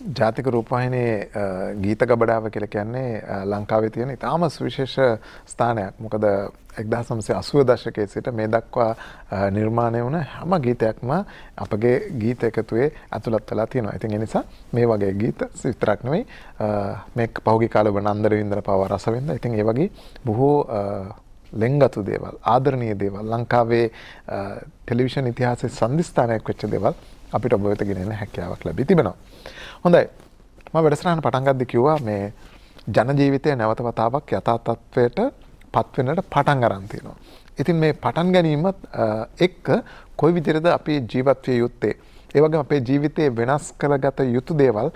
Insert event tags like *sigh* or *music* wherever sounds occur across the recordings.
ජාතික රූපවාහිනී ගීත ගබඩාව කියලා කියන්නේ ලංකාවේ තියෙන ඉතාම සුවිශේෂ ස්ථානයක්. මොකද 1980 දශකයේ සිට මේ දක්වා නිර්මාණය වුණ හැම ගීතයක්ම අපගේ ගීත එකතුවේ ඇතුළත් වෙලා තියෙනවා. ඉතින් ඒ නිසා මේ වගේ ගීත විතරක් නෙවෙයි මේ පහුගිය කාලේ වුණ අන්දර වින්දර පව රස වින්ද. ඉතින් ඒ වගේ බොහෝ ලෙන්ගතු දේවල් ආදරණීය දේවල් ලංකාවේ ටෙලිවිෂන් ඉතිහාසයේ සම්දිස්ථානයක් වෙච්ච දේවල් අපිට ඔබ වෙත ගෙනෙන හැකියාවක් ලැබී තිබෙනවා. හොඳයි. මම වැඩසටහන පටන් ගද්දි කිව්වා මේ ජන ජීවිතය නැවත වතාවක් යථා තත්වයට පත් වෙන්නට පටන් අරන් තියෙනවා. ඉතින් මේ පටන් ගැනීමත් එක්ක කොයි විදිහටද අපි ජීවත් විය යුත්තේ? ඒ වගේම අපේ ජීවිතේ වෙනස් කරගත යුතු දේවල්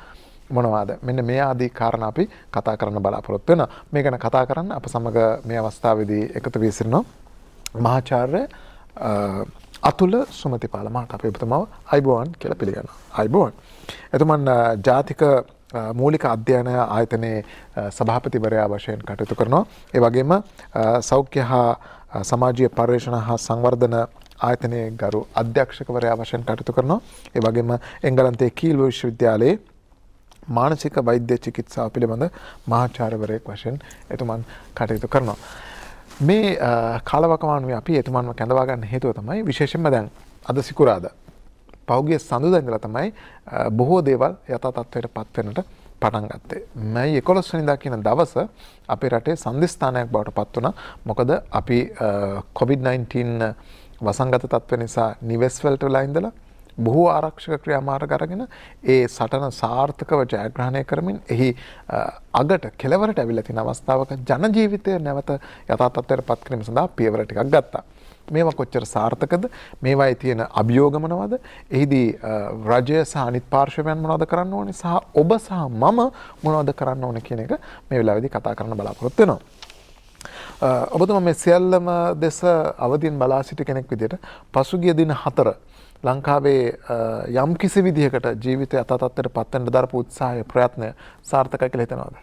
මොනවාද මෙන්න මේ ආදී කාරණා අපි කතා කරන්න බලාපොරොත්තු වෙනවා මේ ගැන කතා කරන්න අප සමග මේ අවස්ථාවේදී එකතු වී සිටිනවා මහාචාර්ය අතුල සුමතිපාල මහට අපේ ඔබතුමාව අයිබෝවන් කියලා පිළිගන්නවා අයිබෝවන් එතුමන් ජාතික මූලික අධ්‍යයනය ආයතනයේ සභාපතිවරයා වශයෙන් කටයුතු කරනවා. ඒ වගේම සෞඛ්‍ය හා සමාජීය පර්යේෂණ හා සංවර්ධන ආයතනයේ ගරු අධ්‍යක්ෂකවරයා වශයෙන් කටයුතු කරනවා. ඒ වගේම එංගලන්තයේ කීල් විශ්වවිද්‍යාලයේ මානසික වෛද්‍ය චිකිත්සාව පිළිබඳ මහාචාර්යවරයෙක් වශයෙන් එතුමන් කටයුතු කරනවා. මේ කාලවකවානුවේ අපි එතුමන්ව කැඳවා ගන්න හේතුව තමයි විශේෂයෙන්ම දැන් අද සිකුරාදා. පෞගිය සඳුදා ඉඳලා තමයි බොහෝ දේවල් යථා තත්ත්වයට පත් වෙනට පටන් ගත්තේ. මයි 11 වෙනිදා කියන දවස අපේ රටේ සංදිස්ථානයක් බවට පත් වුණා. මොකද අපි COVID-19 වසංගත තත්ත්ව නිසා නිවෙස් වලට වෙලා ඉඳලා බොහෝ ආරක්ෂක ක්‍රියාමාර්ග අරගෙන ඒ සටන සාර්ථකව ජයග්‍රහණය කරමින් එහි අගට කෙලවරට ඇවිල්ලා තියෙන අවස්ථාවක ජන ජීවිතය නැවත යථා තත්ත්වයට පත් කිරීම සඳහා පියවර ටිකක් ගත්තා. මේවා කොච්චර සාර්ථකද මේවායි තියෙන අභියෝග මොනවද එහිදී රජය සහ අනිත් පාර්ශවයන් මොනවද කරන්න ඕනේ සහ ඔබ සහ මම මොනවද කරන්න ඕනේ කියන එක මේ වෙලාවේදී කතා කරන්න බලාපොරොත්තු වෙනවා. ඔබතුමා මේ සියල්ලම දෙස අවදින් බලා සිටි කෙනෙක් විදිහට පසුගිය දින හතර ලංකාවේ යම් කිසි විදිහකට ජීවිතය අතතත්වයට පත්වෙන්ට දරපු උත්සාහය ප්‍රයත්නය සාර්ථකයි කියලා හිතනවාද?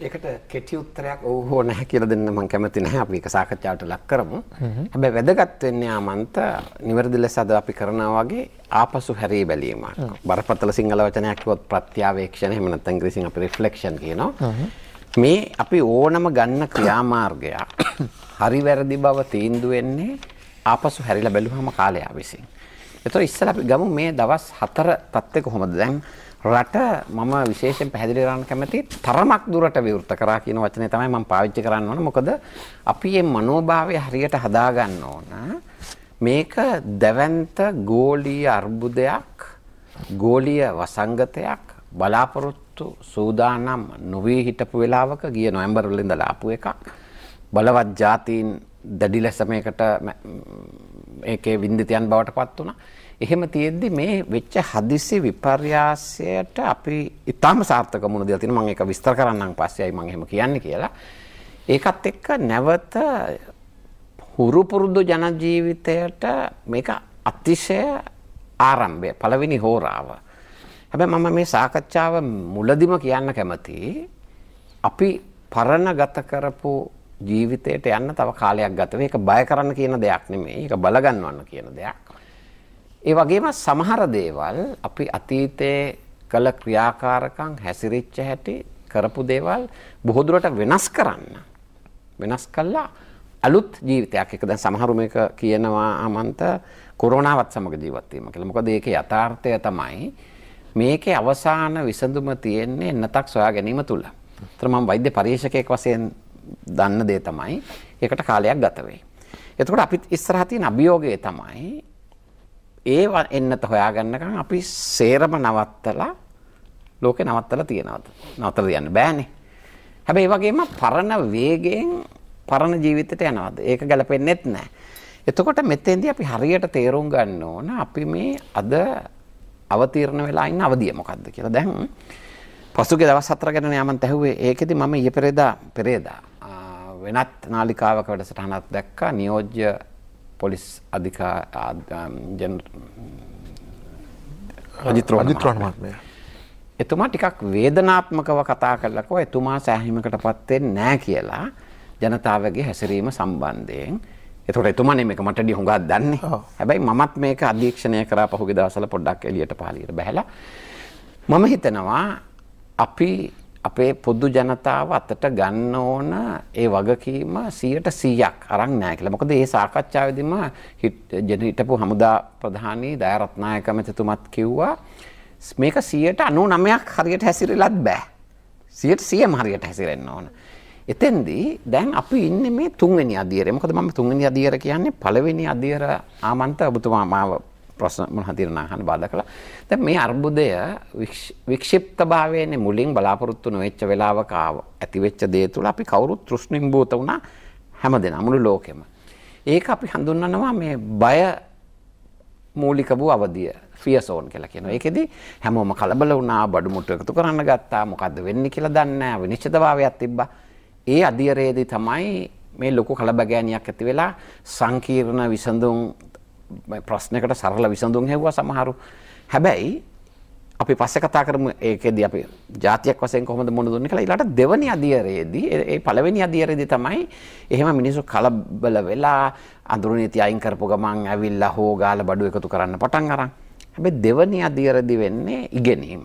ඒකට කෙටි උත්තරයක් ඔව් හෝ නැහැ කියලා දෙන්න මම කැමති නැහැ. අපි ඒක සාකච්ඡාවට ලක් කරමු. හැබැයි වැදගත් වෙන්නේ ආමන්ත නිවැරදි ලෙස අද අපි කරනවා වගේ ආපසු හැරී බැලීමක්. බරපතල සිංහල වචනයක් කිව්වොත් ප්‍රත්‍යාවේක්ෂණ එහෙම නැත්නම් ඉංග්‍රීසියෙන් අපි රිෆ්ලෙක්ෂන් කියනවා. මේ අපි ඕනම ගන්න ක්‍රියාමාර්ගයක් හරි වැරදි බව තීන්දුව වෙන්නේ ආපසු හැරිලා බැලුවම කාලය විසින්. එතකොට ඉස්සර අපි ගමු මේ දවස් 4 තත්ත්වය කොහොමද දැන් රට මම විශේෂයෙන් පැහැදිලි කරන්න කැමති තරමක් දුරට විවෘත කරා කියන වචනේ තමයි මම පාවිච්චි කරන්න ඕන. මොකද අපි මේ මනෝභාවය හරියට හදා ගන්න ඕන. මේක දැවැන්ත ගෝලීය අර්බුදයක් ගෝලීය වසංගතයක් බලාපොරොත්තු සූදානම් නොවී හිටපු වෙලාවක ගිය නොවැම්බර් වල ඉඳලා ආපු එකක්. බලවත් ජාතීන් දැඩි ලෙස මේකට ඒකේ වින්දිතයන් බවට පත් වුණා. එහෙම තියෙද්දි මේ වෙච්ච හදිසි විපර්යාසයට අපි ඊටාම සාර්ථක මුණ දීලා තියෙනවා මම ඒක විස්තර කරන්නම් පස්සේයි මම එහෙම කියන්නේ කියලා. ඒකත් එක්ක නැවත හුරු පුරුදු ජන ජීවිතයට මේක අතිශය ආරම්භය පළවෙනි හෝරාව. හැබැයි මම මේ සාකච්ඡාව මුලදිම කියන්න කැමතියි අපි පරණ ගත කරපු ජීවිතයට යන්න තව කාලයක් ගත වෙයි. ඒක බය කරන්න කියන දෙයක් නෙමෙයි. ඒක බලගන්නවන්න කියන දෙයක්. ඒ වගේම සමහර දේවල් අපි අතීතයේ කළ ක්‍රියාකාරකම් හැසිරිච්ච හැටි කරපු දේවල් බොහෝ දුරට වෙනස් කරන්න. වෙනස් කළා අලුත් ජීවිතයක් එක දැන් සමහරු මේක කියනවා අමන්ත කොරෝනාවත් සමග ජීවත් වීම කියලා. මොකද ඒකේ යථාර්ථය තමයි මේකේ අවසාන විසඳුම තියෙන්නේ එන්නතක් සොයා ගැනීම තුල. ඒතර මම වෛද්‍ය පරීක්ෂකයෙක් වශයෙන් දන්න දේ තමයි ඒකට කාලයක් ගත වෙයි. එතකොට අපිත් ඉස්සරහ තියෙන අභියෝගය තමයි ඒ එන්නත හොයාගන්නකම් අපි සේරම නවත්තලා ලෝකෙ නවත්තලා තියෙනවද? නවත්තලා තියන්න බෑනේ. හැබැයි වගේම පරණ වේගයෙන් පරණ ජීවිතයට යනවද? ඒක ගැලපෙන්නේත් නැහැ. එතකොට මෙතෙන්දී අපි හරියට තේරුම් ගන්න ඕන අපි මේ අද අවතීර්ණ වෙලා ඉන්න අවධිය මොකක්ද කියලා. දැන් පසුගිය දවස් හතර ගැන යමන් තැහුවේ ඒකෙදි මම ඊයේ පෙරේදා පෙරේදා වෙනත් නාලිකාවක වැඩසටහනක් දැක්කා නියෝජ්‍ය පොලිස් අධිකා අජිත්‍රෝණ මහත්මය. එතුමා ටිකක් වේදනාත්මකව කතා කළකෝ එතුමා සෑහීමකට පත්වෙන්නේ නැහැ කියලා ජනතාවගේ හැසිරීම සම්බන්ධයෙන්. එතකොට එතුමානේ මේක මටදී හුඟක් දන්නේ. හැබැයි මමත් මේක අධීක්ෂණය කරා පහුගිය දවස්වල පොඩ්ඩක් එළියට පහළියට බහැලා මම හිතනවා අපි අපේ පොදු ජනතාව අතට ගන්න ඕන ඒ වගකීම 100%ක් අරන් නැහැ කියලා. මොකද මේ සාකච්ඡාවේදීම හිටපු හමුදා ප්‍රධානී දයාරත්නායක මැතිතුමත් කිව්වා මේක 99ක් හරියට හැසිරෙලත් බෑ. 100%ම හරියට හැසිරෙන්න ඕන. එතෙන්දී දැන් අපි ඉන්නේ මේ තුන්වෙනි අදියරේ. මොකද මම තුන්වෙනි අදියර කියන්නේ පළවෙනි අදියර ආමන්ත ඔබතුමා මාව ප්‍රශ්න මොනවද තියෙනවා අහන්න බාධා කළා. දැන් මේ අර්බුදය වික්ෂිප්තභාවයනේ මුලින් බලාපොරොත්තු නොවෙච්ච වෙලාවක ඇති වෙච්ච දේ තුල අපි කවුරුත් තෘෂ්ණිම්බූත වුණා හැමදෙනා මුළු ලෝකෙම. ඒක අපි හඳුන්වනවා මේ බය මූලික වූ අවධිය ෆියසෝන් කියලා කියනවා. ඒකෙදි හැමෝම කලබල වුණා, බඩු මුට්ටු එකතු කරන්න ගත්තා. මොකද්ද වෙන්නේ කියලා දන්නේ නැහැ. විනිශ්චිතභාවයක් තිබ්බා. ඒ අධියරේදී තමයි මේ ලොකු කලබගෑනියක් ඇති වෙලා සංකීර්ණ විසඳුම් ප්‍රශ්නකට සරල විසඳුම් හෙව්වා සමහරු. හැබැයි අපි පස්සේ කතා කරමු ඒකෙදී අපි ජාතියක් වශයෙන් කොහොමද මුණ දුන්නේ කියලා ඊළඟට දෙවනි අධියරයේදී ඒ පළවෙනි අධියරයේදී තමයි එහෙම මිනිස්සු කලබල වෙලා අඳුරනීති අයින් කරපු ගමන් ඇවිල්ලා හෝ ගාලා බඩු එකතු කරන්න පටන් අරන්. හැබැයි දෙවනි අධියරදී වෙන්නේ ඉගෙනීම.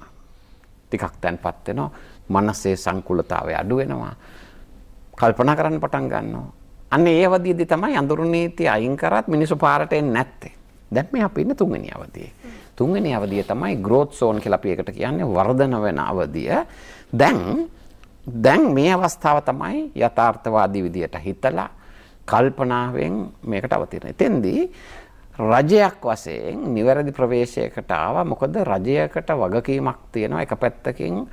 ටිකක් තැන්පත් වෙනවා. මනසේ සංකුලතාවය අඩු වෙනවා. කල්පනා කරන්න පටන් ගන්නවා. අන්න ඒ අවධියේදී තමයි අඳුරු නීති අයින් කරත් මිනිස්සු පාරට එන්නේ නැත්තේ. දැන් මේ අපි ඉන්නේ තුන්වෙනි අවධියේ. තුන්වෙනි අවධිය තමයි growth zone කියලා අපි ඒකට කියන්නේ වර්ධන වෙන අවධිය. දැන් දැන් මේ අවස්ථාව තමයි යථාර්ථවාදී විදියට හිතලා කල්පනාවෙන් මේකට අවතීර්ණ. එතෙන්දී රජයක් වශයෙන් නිවැරදි ප්‍රවේශයකට ආවා. මොකද රජයකට වගකීමක් තියෙනවා එක පැත්තකින්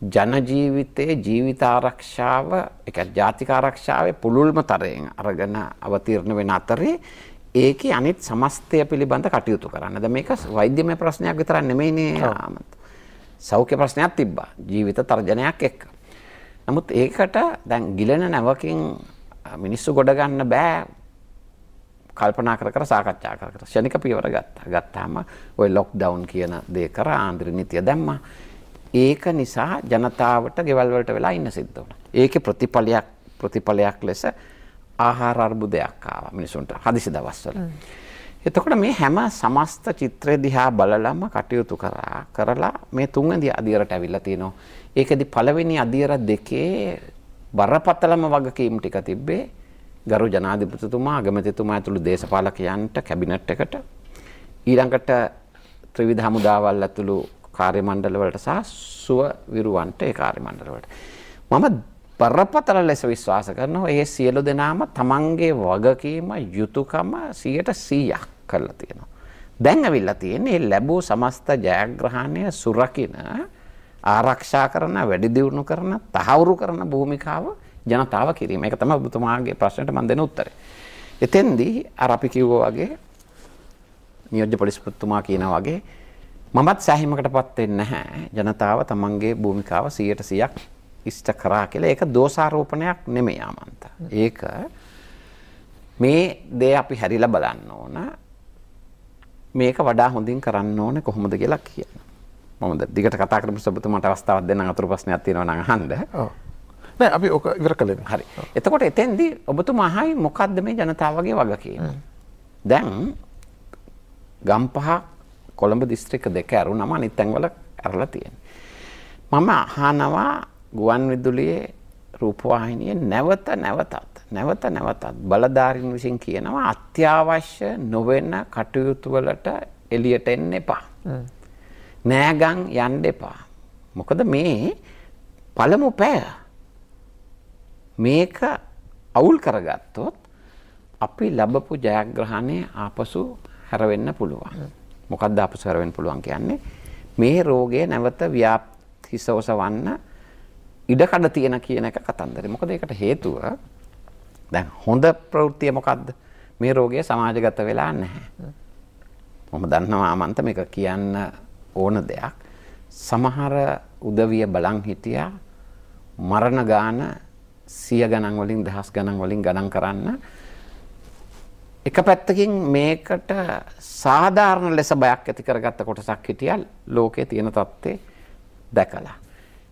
ජනජීවිතයේ ජීවිත ආරක්ෂාව එක ජාතික ආරක්ෂාවේ පුළුල්ම තරයෙන් අරගෙන අවතීර්ණ වෙන අතරේ ඒකේ අනිත් සමස්තය පිළිබඳ කටයුතු කරන්න. දැන් මේක වෛද්‍යමය ප්‍රශ්නයක් විතරක් නෙමෙයිනේ. සෞඛ්‍ය ප්‍රශ්නයක් තිබ්බා. ජීවිත තර්ජනයක් එක්ක. නමුත් ඒකට දැන් ගිලෙන නැවකින් මිනිස්සු ගොඩ ගන්න බෑ. කල්පනා කර කර සාකච්ඡා කර කර ශනික පියවර ගත්තා. ගත්තාම ওই ලොක්ඩවුන් කියන දේ කරා ආන්දර නීතිය දැම්මා. ඒක නිසා ජනතාවට ගෙවල් වලට වෙලා ඉන්න සිද්ධ වුණා. ඒකේ ප්‍රතිඵලයක් ප්‍රතිඵලයක් ලෙස ආහාර අර්බුදයක් ආවා මිනිසුන්ට හදිසි දවස්වල. එතකොට මේ හැම සමස්ත චිත්‍රය දිහා බලලම කටයුතු කරා කරලා මේ තුන්වෙනි අදියරට ඇවිල්ලා තිනවා. ඒකෙදි පළවෙනි අදියර දෙකේ බරපතලම වගකීම් ටික තිබ්බේ ගරු ජනාධිපතිතුමා අගමැතිතුමා ඇතුළු දේශපාලකයන්ට කැබිනට් එකට ඊළඟට ත්‍රිවිධ හමුදාවල් ඇතුළු කාර්ය මණ්ඩලවලට සහ සුව විරුවන්ට ඒ කාර්ය මණ්ඩලවලට. මම බරපතල ලෙස විශ්වාස කරනවා ඒ සියලු දෙනාම තමන්ගේ වගකීම යුතුයකම 100%ක් කරලා තියෙනවා. දැන් ඇවිල්ලා තියෙන්නේ ලැබූ සමස්ත ජයග්‍රහණය සුරකින ආරක්ෂා කරන වැඩි දියුණු කරන තහවුරු කරන භූමිකාව ජනතාව කිරීම. ඒක තමයි ඔබතුමාගේ ප්‍රශ්නෙට මම දෙන උත්තරේ. එතෙන්දී අර අපි කිව්වා වගේ නියෝජ්‍ය පොලිස්පතිතුමා කියනා වගේ මමත් සෑහීමකටපත් වෙන්නේ නැහැ. ජනතාව තමන්ගේ භූමිකාව 100%ක් ඉෂ්ට කරා කියලා. ඒක දෝෂාරෝපණයක් නෙමෙයි ආමන්ත. ඒක මේ දේ අපි හැරිලා බලන්න ඕන. මේක වඩා හොඳින් කරන්න ඕනේ කොහොමද කියලා කියන්න. මම දිගට කතා කරමු සබතුමාට අවස්ථාවක් දෙන්න අතුරු ප්‍රශ්නයක් තියෙනවා නම් අහන්න. ඔව්. නෑ අපි ඔක ඉවර කළේ. හරි. එතකොට එතෙන්දී ඔබතුමා අහයි මොකද්ද මේ ජනතාවගේ වගකීම? දැන් ගම්පහ කොළඹ දිස්ත්‍රික්ක දෙක ඇරුණම අනිත් තැන්වල ඇරලා තියෙනවා. මම අහනවා ගුවන් විදුලියේ රූපවාහිනියේ නැවත නැවතත් නැවත නැවතත් බලධාරීන් විසින් කියනවා අත්‍යවශ්‍ය නොවන කටයුතු වලට එළියට එන්න එපා. නෑගම් යන්න එපා. මොකද මේ පළමු පැය මේක අවුල් කරගත්තොත් අපි ලැබපු ජයග්‍රහණය ආපසු හැරවෙන්න පුළුවන්. මොකක්ද අපසර වෙන්න පුළුවන් කියන්නේ මේ රෝගය නැවත ව්‍යාප්තිසවසවන්න ඉඩකඩ තියෙන කියන එක කතන්දරේ. මොකද ඒකට හේතුව දැන් හොඳ ප්‍රවෘත්තිය මොකද්ද? මේ රෝගය සමාජගත වෙලා නැහැ. මම දන්නවා අමන්ත මේක කියන්න ඕන දෙයක්. සමහර උදවිය බලන් හිටියා මරණ ගාන සිය ගණන් වලින් දහස් ගණන් වලින් ගණන් කරන්න එක පැත්තකින් මේකට සාධාරණ ලෙස බයක් ඇති කරගත්ත කොටසක් හිටියා ලෝකයේ තියෙන තත්ත්වේ දැකලා.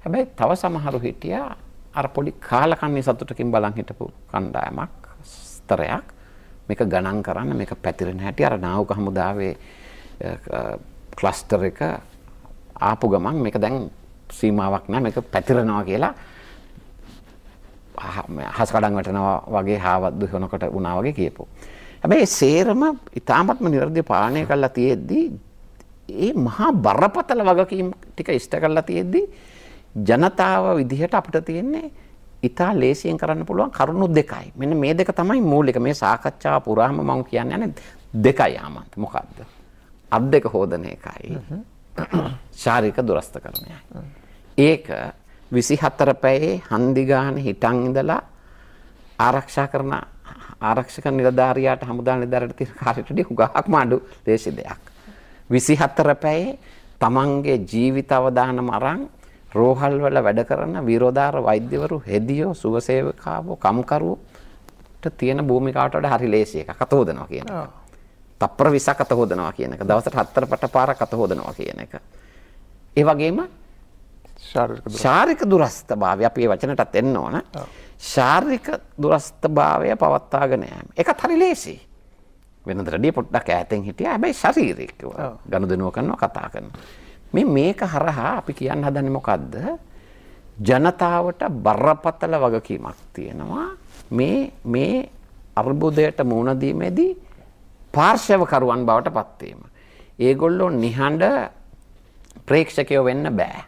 හැබැයි තව සමහරු හිටියා අර පොඩි කාලකන්ණි සතුටකින් බලන් හිටපු කණ්ඩායමක් ස්තරයක් මේක ගණන් කරන්න මේක පැතිරෙන හැටි අර නාවක හමුදාවේ ක්ලස්ටර් එක ආපු ගමන් මේක දැන් සීමාවක් නෑ මේක පැතිරෙනවා කියලා හස් කඩන් වැටෙනවා වගේ හාවත් දුහනකොට වුණා වගේ කියපු. හැබැයි සේරම ඉතාමත්ම නිවැරදිව පාලනය කරලා තියෙද්දී ඒ මහා බරපතල වගකීම් ටික ඉෂ්ට කරලා තියෙද්දී ජනතාව විදිහට අපිට තියෙන්නේ ඉතා ලේසියෙන් කරන්න පුළුවන් කරුණු දෙකයි. මෙන්න මේ දෙක තමයි මූලික මේ සාකච්ඡාව පුරාම මම කියන්නේ යන්නේ දෙකයි ආමන්ත. මොකද්ද? අත් දෙක හොදන එකයි. ශාරීරික දුරස්ථකරණයයි. ඒක 24 පැයේ හන්දි ගානේ හිටන් ඉඳලා ආරක්ෂා කරන ආරක්ෂක නිලධාරියාට හමුදා නිලධාරියට තියෙන කාර්යයට වඩා හුඟක්ම අඩු ලේසි දෙයක්. 24 පැයේ තමන්ගේ ජීවිත අවදානම අරන් රෝහල් වල වැඩ කරන විරෝධාර වෛද්‍යවරු හෙදියෝ සුවසේවකාවෝ කම්කරුවෝට තියෙන භූමිකාවට වඩා හරි ලේසි එකක් අත හොදනවා කියන එක. තප්පර 20ක් අත හොදනවා කියන එක. දවසට හතර පට පාරක් අත හොදනවා කියන එක. ඒ වගේම ශාරික දුරස්ථභාවය අපි ඒ වචනටත් එන්න ඕන. ශාරික දුරස්ථභාවය පවත්වාගෙන යෑම. ඒකත් හරි ලේසි. වෙනදට වැඩිය පොඩ්ඩක් ඈතෙන් හිටියා. හැබැයි ශාරීරිකව ගනුදෙනුව කරනවා කතා කරනවා. මේ මේක හරහා අපි කියන්න හදන්නේ මොකද්ද? ජනතාවට බරපතල වගකීමක් තියෙනවා. මේ මේ අර්බුදයට මුහුණ දීමේදී පාර්ශවකරුවන් බවට පත් වීම. ඒගොල්ලෝ නිහඬ ප්‍රේක්ෂකයෝ වෙන්න බෑ.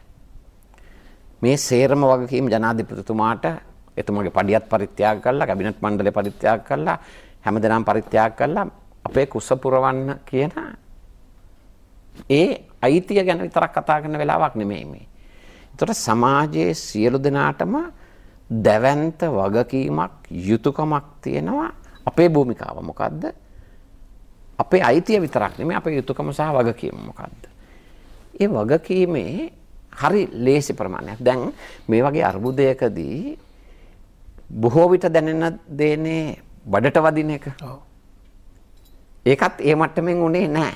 මේ සේරම වගකීම් ජනාධිපතිතුමාට එතුමගේ පඩියත් පරිත්‍යාග කරලා කැබිනට් මණ්ඩලය පරිත්‍යාග කරලා හැමදෙනාම පරිත්‍යාග කරලා අපේ කුස පුරවන්න කියන ඒ අයිතිය ගැන විතරක් කතා කරන වෙලාවක් නෙමෙයි මේ. එතකොට සමාජයේ සියලු දෙනාටම දැවැන්ත වගකීමක් යුතුයකමක් තියෙනවා අපේ භූමිකාව මොකද්ද? අපේ අයිතිය විතරක් නෙමෙයි අපේ යුතුයකම සහ වගකීම මොකද්ද? ඒ වගකීමේ හරි ලේසි ප්‍රමාණයක්. දැන් මේ වගේ අර්බුදයකදී බොහෝ විට දැනෙන දේනේ බඩට වදින එක. ඒකත් ඒ මට්ටමින් උනේ නැහැ.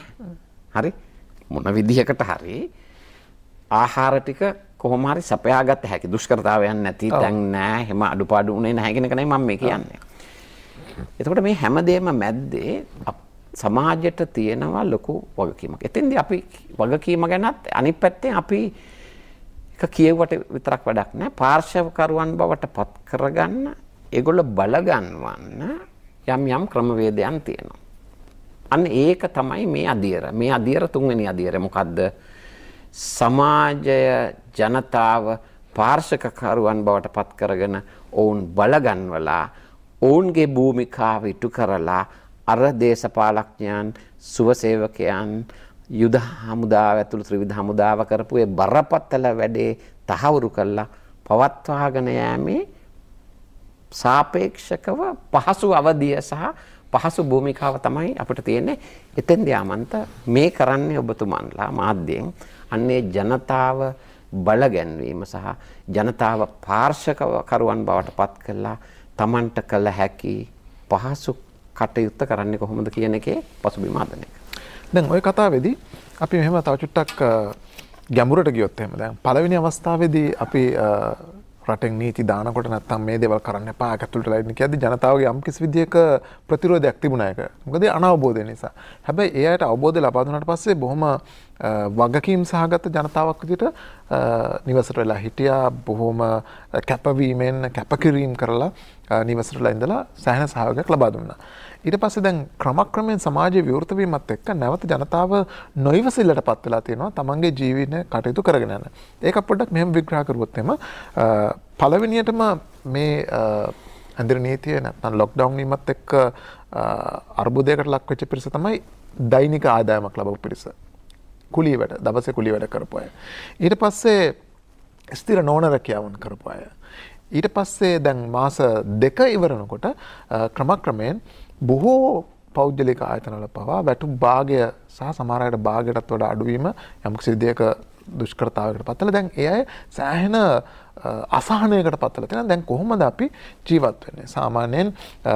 හරි? මොන විදිහකට හරි ආහාර ටික කොහොම හරි සපයාගත්ත හැකි දුෂ්කරතාවයන් නැති තැන් නෑ එහෙම අඩුපාඩු උනේ නැහැ කියන එක නෙමෙයි මම මේ කියන්නේ. එතකොට මේ හැමදේම මැද්දේ සමාජයට තියෙනවා ලොකු වගකීමක්. එතෙන්දී අපි වගකීම ගැනත් අනිත් පැත්තෙන් අපි එක කියවුවට විතරක් වැඩක් නෑ පාර්ශවකරුවන් බවට පත් කරගන්න ඒගොල්ලෝ බලගන්වන්න යම් යම් ක්‍රමවේදයන් තියෙනවා. අන්න ඒක තමයි මේ අධියර. මේ අධියර තුන්වෙනි අධියර මොකද්ද? සමාජය ජනතාව පාර්ශකකරුවන් බවට පත් කරගෙන ඔවුන් බලගන්වලා ඔවුන්ගේ භූමිකාව ඉටු කරලා අර දේශපාලඥයන් සුවසේවකයන් යුද හමුදාව ඇතුළු ත්‍රිවිධ හමුදාව කරපු ඒ බරපතල වැඩේ තහවුරු කළා. පවත්වාගෙන යෑමේ සාපේක්ෂකව පහසු අවධිය සහ පහසු භූමිකාව තමයි අපිට තියෙන්නේ. එතෙන්දී ආමන්ත මේ කරන්නේ ඔබතුමන්ලා මාධ්‍යයෙන්. අන්නේ ජනතාව බල ගැන්වීම සහ ජනතාව පාර්ශකව කරුවන් බවට පත් කළා. Tamanට කළ හැකි පහසු කටයුත්ත කරන්නේ කොහොමද කියන එකේ පසුබිම හදන එක. දැන් ওই කතාවේදී අපි මෙහෙම තව චුට්ටක් ගැඹුරට ගියොත් එහෙම දැන් පළවෙනි අවස්ථාවේදී අපි රටෙන් නීති දානකොට නැත්තම් මේ දේවල් කරන්න එපා ඇතුළට ලයින් කියද්දි ජනතාවගේ යම් කිසි විදියක ප්‍රතිරෝධයක් තිබුණා ඒක. මොකද අනවබෝධය නිසා. හැබැයි ඒ අයට අවබෝධය ලබා දුන්නාට පස්සේ බොහොම වගකීම් සහගත ජනතාවක් විදිහට නිවසට වෙලා හිටියා බොහොම කැපවීමෙන් කැපකිරීම කරලා නිවසට වෙලා ඉඳලා සෑහෙන සහයෝගයක් ලබා දුන්නා. ඊට පස්සේ දැන් ක්‍රමක්‍රමයෙන් සමාජය විවෘත වීමත් එක්ක නැවත ජනතාව නොයිවසිල්ලට පත් වෙලා තියෙනවා තමන්ගේ ජීවිතය කටයුතු කරගෙන යන. ඒක පොඩ්ඩක් මෙහෙම විග්‍රහ කරුවොත් එම පළවෙනියටම මේ ඇඳිර නීතිය නැත්නම් ලොක්ඩවුන් වීමත් එක්ක අර්බුදයකට ලක් වෙච්ච පිරිස තමයි දෛනික ආදායමක් ලබපු පිරිස. කුලී වැඩ දවසේ කුලී වැඩ කරපු අය. ඊට පස්සේ ස්ථිර නොවන රැකියාවන් කරපු අය. ඊට පස්සේ දැන් මාස දෙක ඉවරනකොට ක්‍රමක්‍රමයෙන් බොහෝ පෞද්ගලික ආයතනවල පවා වැටු භාගය සහ සමහර අයට භාගයටත් වඩා අඩුවීම යම් කිසි විදියක දුෂ්කරතාවයකට පත්වලා. දැන් ඒ අය සෑහෙන අසහනයකට පත්වලා තියෙනවා. දැන් කොහොමද අපි ජීවත් වෙන්නේ? සාමාන්‍යයෙන්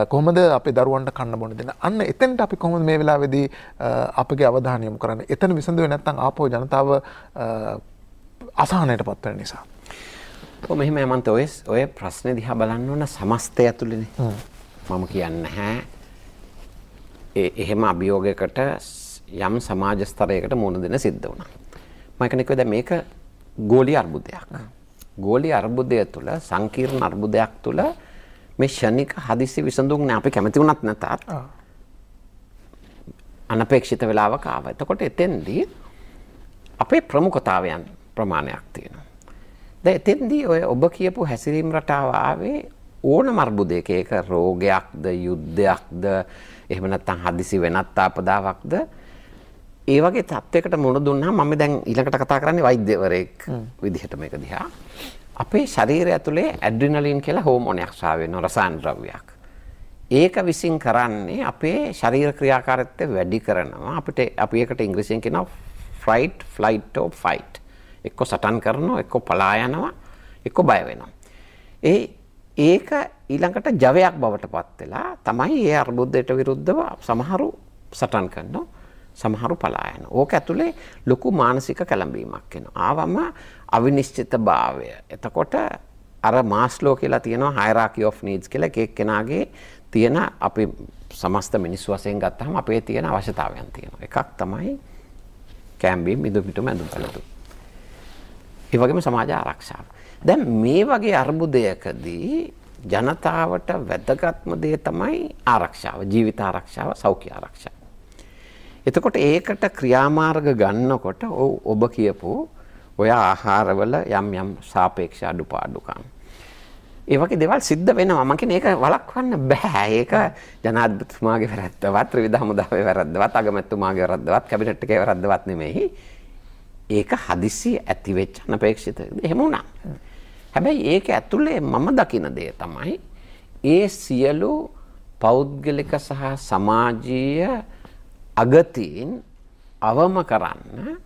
කොහොමද අපේ දරුවන්ට කන්න බොන්න? දෙන්නේ අන්න එතෙන්ට අපි කොහොමද මේ වෙලාවේදී අපගේ අවධානය යොමු කරන්නේ? එතන විසඳුවේ නැත්නම් ආපහු ජනතාව අසහනයට පත් වෙන නිසා මෙහෙම යමන්ත ඔය ඔය ප්‍රශ්නේ දිහා බලන්න ඕන සමස්තය ඇතුළේනේ. මම කියන්නේ නැහැ එහෙම අභියෝගයකට යම් සමාජ ස්තරයකට මුහුණ දෙන්න සිද්ධ වුණා. මකනෙකව ද මේක ගෝලි අර්බුදයක්. ගෝලි අර්බුදය තුළ සංකීර්ණ අර්බුදයක් තුළ මේ ෂණික හදිසි විසඳුම් අපි කැමති වුණත් නැතත් අනපේක්ෂිත වෙලාවක ආව. එතකොට එතෙන්දී අපේ ප්‍රමුඛතාවයන් ප්‍රමාණයක් තියෙනවා. දැන් එතෙන්දී ඔය ඔබ කියපු හැසිරීම් රටාව ආවේ ඕන මර්බුදයක ඒක රෝගයක්ද යුද්ධයක්ද එහෙම නැත්නම් හදිසි වෙනත් ආපදාවක්ද? ඒ වගේ තත්වයකට මුණ දුන්නා මම දැන් ඊළඟට කතා කරන්නේ වෛද්‍යවරයෙක් විදිහට මේක දිහා. අපේ ශරීරය ඇතුලේ ඇඩ්‍රිනලින් කියලා හෝමෝනයක් ස්‍රාව වෙන රසායන ද්‍රව්‍යයක්. ඒක විසින් කරන්නේ අපේ ශරීර ක්‍රියාකාරීත්වය වැඩි කරනවා. අපිට අපි ඒකට ඉංග්‍රීසියෙන් කියනවා ෆ්ලයිට් ෆ්ලයිට් or ෆයිට් එක්ක සටන් කරනවා එක්ක පලා යනවා එක්ක බය වෙනවා. ඒ ඒක ඊළඟට ජවයක් බවට පත් වෙලා තමයි ඒ අර්බුදයට විරුද්ධව සමහරු සටන් කරනවා සමහරු පලා යනවා. ඕක ඇතුලේ ලොකු මානසික කැළඹීමක් එනවා. ආවම අවිනිශ්චිතභාවය. එතකොට අර මාස්ලෝ කියලා තියෙනවා hierarchy of needs කියලා එක එක්කෙනාගේ තියෙන අපි සමස්ත මිනිස්සු වශයෙන් ගත්තාම අපේ තියෙන අවශ්‍යතාවයන් තියෙනවා. එකක් තමයි කැම්බීම් මිදු පිටු මැදු බලතු. ඒ වගේම සමාජ ආරක්ෂාව. දැන් මේ වගේ අර්බුදයකදී ජනතාවට වැදගත්ම දේ තමයි ආරක්ෂාව ජීවිත ආරක්ෂාව සෞඛ්‍ය ආරක්ෂාව. එතකොට ඒකට ක්‍රියාමාර්ග ගන්නකොට ඔබ කියපු ඔය ආහාරවල යම් යම් සාපේක්ෂ අඩුපාඩුකම්. ඒ වගේ දේවල් සිද්ධ වෙනවා. මම කියන්නේ ඒක වළක්වන්න බෑ. ඒක ජනාධිපතිතුමාගේ වැරද්දවත්, ත්‍රිවිධ හමුදාවේ වැරද්දවත්, අගමැතිතුමාගේ වැරද්දවත්, කැබිනට් එකේ වැරද්දවත් නෙමෙයි. ඒක හදිසි ඇති වෙච්ච අනපේක්ෂිත. එහෙම වුණා. හැබැයි ඒක ඇතුලේ මම දකින දේ තමයි ඒ සියලු පෞද්ගලික සහ සමාජීය අගතීන් අවම කරන්න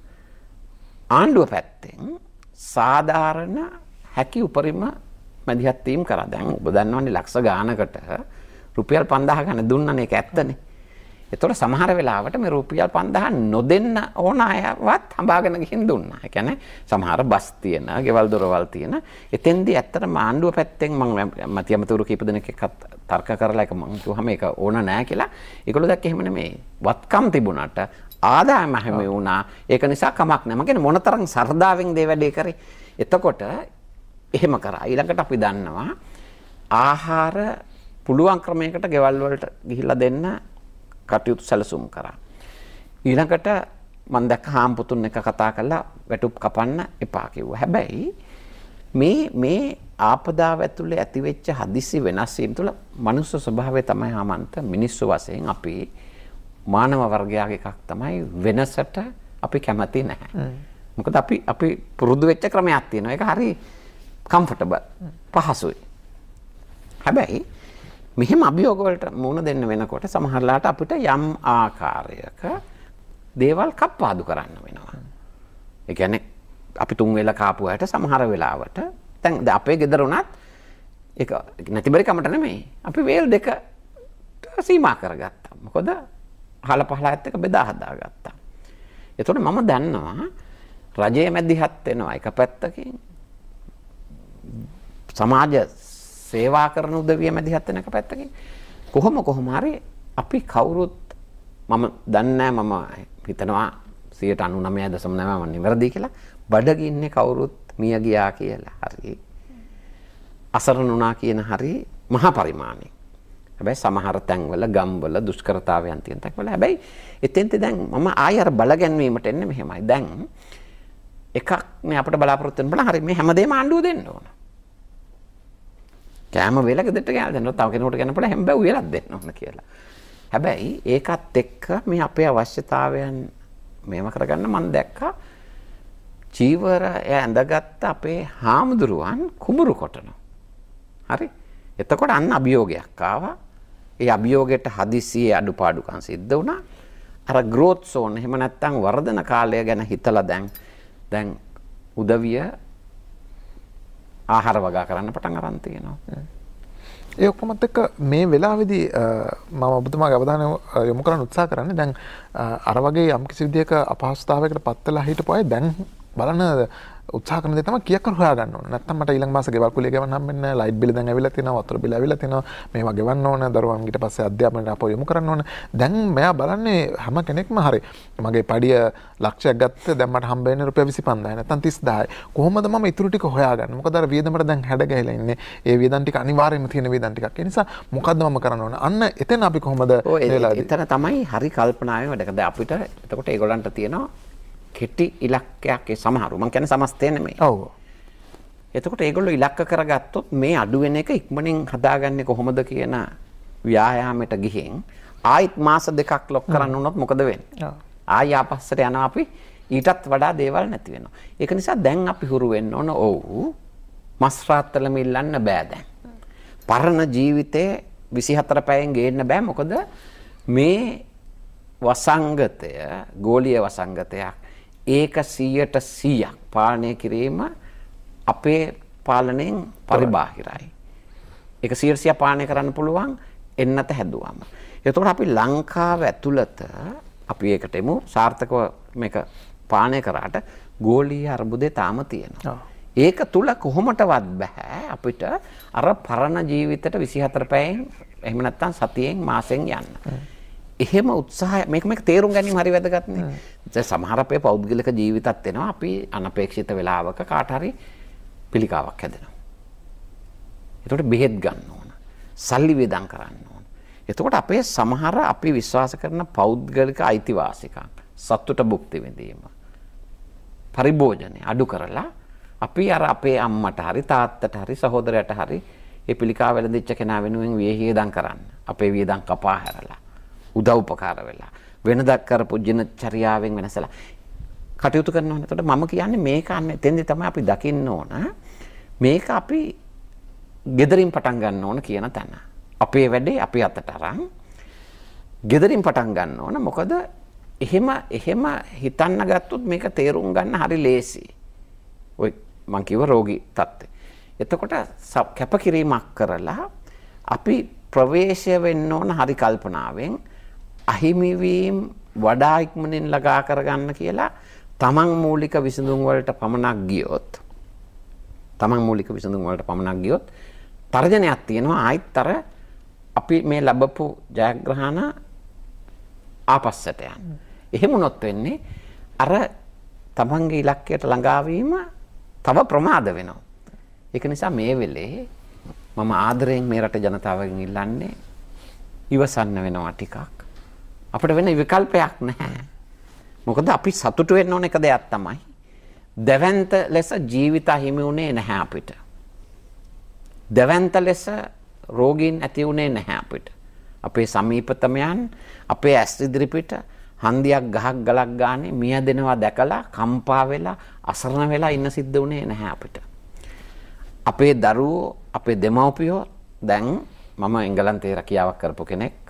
ආණ්ඩුව පැත්තෙන් සාධාරණ හැකි උපරිම මැදිහත්වීම් කර. දැන් ඔබ දන්නවන්නේ ලක්ෂ ගානකට රුපියල් පන්දාහ ගන දුන්නන එක ඇත්තනේ. එතොට සමහර වෙලාවට මේ රුපියල් පන්දහ නොදෙන්න ඕන අයවත් හඹාගෙන ගිහින් දුන්න. එකැන සමහර බස් තියෙන ගෙවල් දොරවල් තියෙන එතෙන්දි ඇත්තට මාණ්ඩුව පැත්තෙන් මං මතියමතුරු කීප දෙනෙක් තර්ක කරලා එක මං කිව්වම ඒක ඕන නෑ කියලා. ඒගොල්ලෝ දැක්ක එහෙම නෙමෙයි. වත්කම් තිබුණාට ආදායම හැම වුණා. ඒක නිසා කමක් නෑ. මම කියන්නේ මොනතරම් සර්දාවෙන් දේ වැඩේ කරේ. එතකොට එහෙම කරා. ඊළඟට අපි දන්නවා ආහාර පුළුවන් ක්‍රමයකට ගෙවල් වලට ගිහිල්ලා දෙන්න කටයුතු සැලසුම් කරා. ඊළඟට මම දැක්ක හාම්පුතුන් එක කතා කරලා වැටුප් කපන්න එපා කිව්වා. හැබැයි මේ මේ ආපදාව ඇතුලේ ඇතිවෙච්ච හදිසි වෙනස් වීම තුළ මනුස්ස ස්වභාවය තමයි හමන්ත මිනිස්සු වශයෙන් අපි මානව වර්ගයක් එකක් තමයි වෙනසට අපි කැමති නැහැ. මොකද අපි අපි පුරුදු වෙච්ච ක්‍රමයක් තියෙනවා. ඒක හරි කම්ෆර්ටබල් පහසුයි. හැබැයි මෙහෙම අභියෝගවලට මුණ දෙන්න වෙනකොට සමහරලාට අපිට යම් ආකාරයක දේවල් කප්පාදු කරන්න වෙනවා. ඒ කියන්නේ අපි තුන් වෙලා කාපු අයට සමහර වෙලාවට දැන් අපේ ගෙදර උනත් ඒක නැතිබරි කමට නෙමෙයි. අපි වේල් දෙක සීමා කරගත්තා. මොකද හල පහලත් එක බෙදා හදාගත්තා. එතකොට මම දන්නවා රජයේ මැදිහත් වෙනවා එක පැත්තකින් සමාජ සේවා කරන උදවිය මැදිහත් වෙන එක පැත්තකින් කොහොම කොහොම හරි අපි කවුරුත් මම දන්නේ මම හිතනවා 99.9 මම නිවැරදි කියලා බඩගින්නේ කවුරුත් මිය ගියා කියලා හරි අසරණ වුණා කියන හරි මහා පරිමාණය. හැබැයි සමහර තැන්වල ගම්වල දුෂ්කරතාවයන් තියෙන තැන්වල හැබැයි එතෙන්ට දැන් මම ආය අර බල ගැන්වීමට එන්නේ මෙහෙමයි. දැන් එකක් නේ අපිට බලාපොරොත්තු වෙන්න බල හරි මේ හැමදේම ආණ්ඩුව දෙන්න ඕන. කෑම වේල ගෙදරට ගෑල් දෙන්න තව කෙනෙකුට ගන්න පුළුවන් හැම්බැව් වේලක් දෙන්න ඕන කියලා. හැබැයි ඒකත් එක්ක මේ අපේ අවශ්‍යතාවයන් මේව කරගන්න මම දැක්කා චීවර ඇඳගත්ත අපේ හාමුදුරුවන් කුඹුරු කොටනවා. හරි? එතකොට අන්න අභියෝගයක් ආවා. ඒ අභියෝගයට හදිසියේ අඩුපාඩුකම් සිද්ධ වුණා. අර ග්‍රෝත් සෝන් එහෙම නැත්නම් වර්ධන කාලය ගැන හිතලා දැන් දැන් උදවිය ආහාර වගා කරන්න පටන් අරන් තියෙනවා. ඒ ඔක්කොමත් එක්ක මේ වෙලාවේදී මම ඔබතුමාගේ අවධානය යොමු කරන්න උත්සාහ කරන්නේ දැන් අර වගේ යම් කිසි විදියක අපහසුතාවයකට පත් වෙලා හිටපු අය දැන් බලන උත්සාහ කරන දේ තමයි කීයක් හොයාගන්න ඕන. නැත්නම් මට ඊළඟ මාසේ ගෙවල් කුලිය ගෙවන්න හම්බෙන්නේ නැහැ. ලයිට් බිල දැන් ඇවිල්ලා තියෙනවා, වතුර බිල ඇවිල්ලා තියෙනවා. මේවා ගෙවන්න ඕන. දරුවන් ඊට පස්සේ අධ්‍යාපනයට අපෝ යොමු කරන්න ඕන. දැන් මෙයා බලන්නේ හැම කෙනෙක්ම හරි. මගේ පඩිය ලක්ෂයක් ගත්තේ දැන් මට හම්බ වෙන්නේ රුපියල් 25000 නැත්නම් 30000යි. කොහොමද මම ඉතුරු ටික හොයාගන්නේ? මොකද අර වියදමට දැන් හැඩ ගැහිලා ඉන්නේ. ඒ වියදම් ටික අනිවාර්යයෙන්ම තියෙන වියදම් ටිකක්. ඒ නිසා මොකද්ද මම කරන්න ඕන? අන්න එතන අපි කොහොමද එතන තමයි හරි කල්පනාවේ වැඩ. දැන් අපිට එතකොට ඒගොල්ලන්ට තියෙනවා කෙටි ඉලක්කයක් ඒ සමහරු මං කියන්නේ සමස්තය නෙමෙයි. ඔව්. එතකොට ඒගොල්ලෝ ඉලක්ක කරගත්තොත් මේ අඩු වෙන එක ඉක්මනින් හදාගන්නේ කොහොමද කියන ව්‍යායාමයට ගිහින් ආයිත් මාස දෙකක් ලොක් කරන්න වුණොත් මොකද වෙන්නේ? ආයි ආපස්සට යනවා අපි ඊටත් වඩා දේවල් නැති වෙනවා. ඒක නිසා දැන් අපි හුරු වෙන්න ඕන ඔව් මස් රාත්තලම ඉල්ලන්න බෑ දැන්. පරණ ජීවිතේ 24 පැයෙන් ගේන්න බෑ මොකද මේ වසංගතය ගෝලීය වසංගතයක් ඒක 100ට 100ක් පාලනය කිරීම අපේ පාලනයෙන් පරිබාහිරයි. ඒක 100% පාලනය කරන්න පුළුවන් එන්නත හැදුවම. එතකොට අපි ලංකාව ඇතුළත අපි ඒකට එමු සාර්ථකව මේක පාලනය කරාට ගෝලීය අර්බුදේ තාම තියෙනවා. ඒක තුල කොහොමටවත් බෑ අපිට අර පරණ ජීවිතයට 24 පැයෙන් එහෙම නැත්නම් සතියෙන් මාසෙන් යන්න. එහෙම උත්සාහ මේක මේක තේරුම් ගැනීම හරි වැදගත්නේ. දැන් සමහර අපේ පෞද්ගලික ජීවිතත් එනවා අපි අනපේක්ෂිත වෙලාවක කාට හරි පිළිකාවක් හැදෙනවා. එතකොට බෙහෙත් ගන්න ඕන. සල්ලි වේදම් කරන්න ඕන. එතකොට අපේ සමහර අපි විශ්වාස කරන පෞද්ගලික අයිතිවාසිකම් සතුට භුක්ති විඳීම පරිභෝජනය අඩු කරලා අපි අර අපේ අම්මට හරි තාත්තට හරි සහෝදරයට හරි ඒ පිළිකා වැළඳිච්ච කෙනා වෙනුවෙන් වියහියදම් කරන්න. අපේ වියදම් කපා හැරලා උදව්පකාර වෙලා වෙනදක් කරපු දිනචරියාවෙන් වෙනසලා කටයුතු කරනවා. එතකොට මම කියන්නේ මේක අන්න එතෙන්දී තමයි අපි දකින්න ඕන. මේක අපි gederin පටන් ගන්න ඕන කියන තැන. අපේ වැඩේ අපි අතට අරන් gederin පටන් ගන්න ඕන. මොකද එහෙම එහෙම හිතන්න ගත්තොත් මේක තේරුම් ගන්න හරි ලේසි. ඔය මං කිව්ව රෝගී තත්ත්වය. එතකොට කැපකිරීමක් කරලා අපි ප්‍රවේශය වෙන්න ඕන හරි කල්පනාවෙන් අහිමිවීම් වඩා ඉක්මනින් ලගා කරගන්න කියලා තමන් මූලික විසඳුම් වලට පමණක් ගියොත් තමන් මූලික විසඳුම් වලට පමණක් ගියොත් තර්ජනයක් තියෙනවා ආයිත් අර අපි මේ ලැබපු ජයග්‍රහණ ආපස්සට යන්න. එහෙම වුණොත් වෙන්නේ අර තමන්ගේ ඉලක්කයට ළඟාවීම තව ප්‍රමාද වෙනවා. ඒක නිසා මේ වෙලේ මම ආදරයෙන් මේ රට ජනතාවගෙන් ඉල්ලන්නේ ඉවසන්න වෙනවා ටිකක්. අපිට වෙන විකල්පයක් නැහැ. මොකද අපි සතුටු වෙන්න ඕන එක දෙයක් තමයි. දැවැන්ත ලෙස ජීවිත හිමි වුණේ නැහැ අපිට. දැවැන්ත ලෙස රෝගීන් ඇති වුණේ නැහැ අපිට. අපේ සමීපතමයන් අපේ ඇස් ඉදිරිපිට හන්දියක් ගහක් ගලක් ගානේ මිය දෙනවා දැකලා කම්පා වෙලා අසරණ වෙලා ඉන්න සිද්ධ වුණේ නැහැ අපිට. අපේ දරුවෝ අපේ දෙමව්පියෝ දැන් මම එංගලන්තේ රැකියාවක් කරපු කෙනෙක්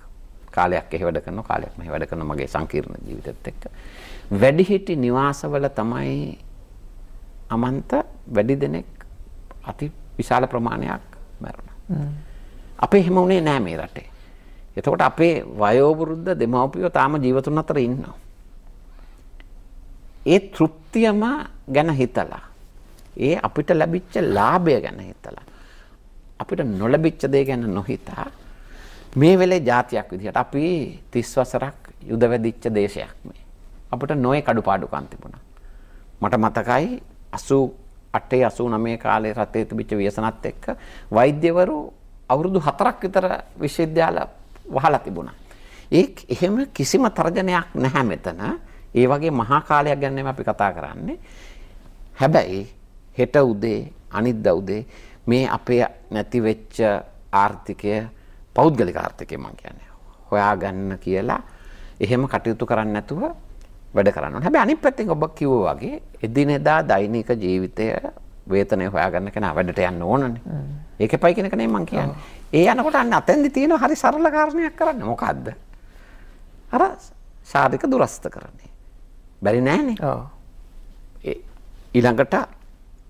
කාලයක් එහෙ වැඩ කරනවා කාලයක් මෙහෙ වැඩ කරනවා මගේ සංකීර්ණ ජීවිතෙත් එක්ක වැඩිහිටි නිවාසවල තමයි අමන්ත වැඩි දෙනෙක් අති විශාල ප්‍රමාණයක් මැරුණා. අපේ එහෙම වුණේ නෑ මේ රටේ. එතකොට අපේ වයෝවෘද්ධ දෙමව්පියෝ තාම ජීවතුන් අතර ඉන්නවා. ඒ තෘප්තියම ගැන හිතලා ඒ අපිට ලැබිච්ච ලාභය ගැන හිතලා අපිට නොලැබිච්ච දේ ගැන නොහිතා මේ වෙලේ જાතියක් විදිහට අපි 30 වසරක් යුද වැදිච්ච දේශයක් මේ. අපිට නොයේ කඩුපාඩුකම් තිබුණා. මට මතකයි 88 89 කාලේ රටේ තිබිච්ච ව්‍යසනත් එක්ක වෛද්‍යවරු අවුරුදු 4ක් විතර විශ්වවිද්‍යාල වහලා තිබුණා. ඒ එහෙම කිසිම තර්ජනයක් නැහැ මෙතන. ඒ වගේ මහා කාලයක් ගැන අපි කතා කරන්නේ. හැබැයි හෙට උදේ අනිද්දා උදේ මේ අපේ නැති වෙච්ච ආර්ථිකය පෞද්ගලික ආර්ථිකය මං කියන්නේ. හොයාගන්න කියලා එහෙම කටයුතු කරන්න නැතුව වැඩ කරන්න ඕනේ. හැබැයි අනිත් පැත්තෙන් ඔබ කිව්වා වගේ එදිනෙදා දෛනික ජීවිතය වේතනය හොයාගන්න කෙනා වැඩට යන්න ඕනනේ. ඒකෙපයි කියන එක නේ මං කියන්නේ. ඒ යනකොට අන්න අතෙන්දි තියෙන හරි සරල කාරණයක් කරන්න. මොකද්ද? අර ශාරීරික දුරස්ත කරන්නේ. බැරි නෑනේ. ඔව්. ඊළඟට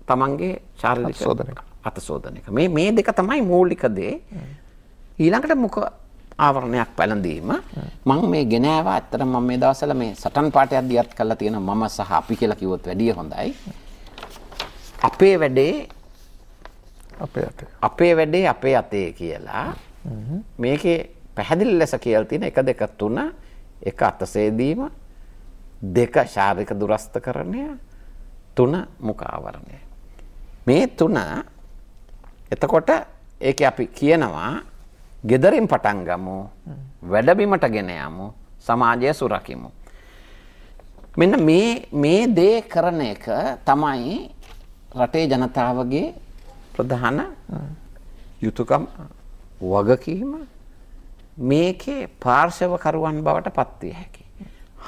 තමන්ගේ ශාරීරික අතසෝදන එක. මේ මේ දෙක තමයි මූලික දේ. ඊළඟට මුඛ ආවරණයක් පැළඳීම මම මේ ගෙනෑවා ඇත්තට මම මේ දවස්වල මේ සටන් පාටයක් දියත් කරලා තියෙන මම සහ අපි කියලා කිව්වොත් වැඩිය හොඳයි අපේ වැඩේ අපේ අතේ. අපේ වැඩේ අපේ අතේ කියලා මේකේ පැහැදිලි ලෙස කියල් තියෙන එක දෙක තුන එක අතසේදීම දෙක ශාරික දුරස්ථ කරණය තුන මුකාවරණය. මේ තුන එතකොට ඒක අපි කියනවා ගෙදරින් පටන් ගමු වැඩබිමට ගෙන යමු සමාජය සුරකිමු. මෙන්න මේ දේ කරන එක තමයි රටේ ජනතාවගේ ප්‍රධාන යුතුකම් වගකීම මේකේ පාර්ශවකරුවන් බවට පත්විය හැකි.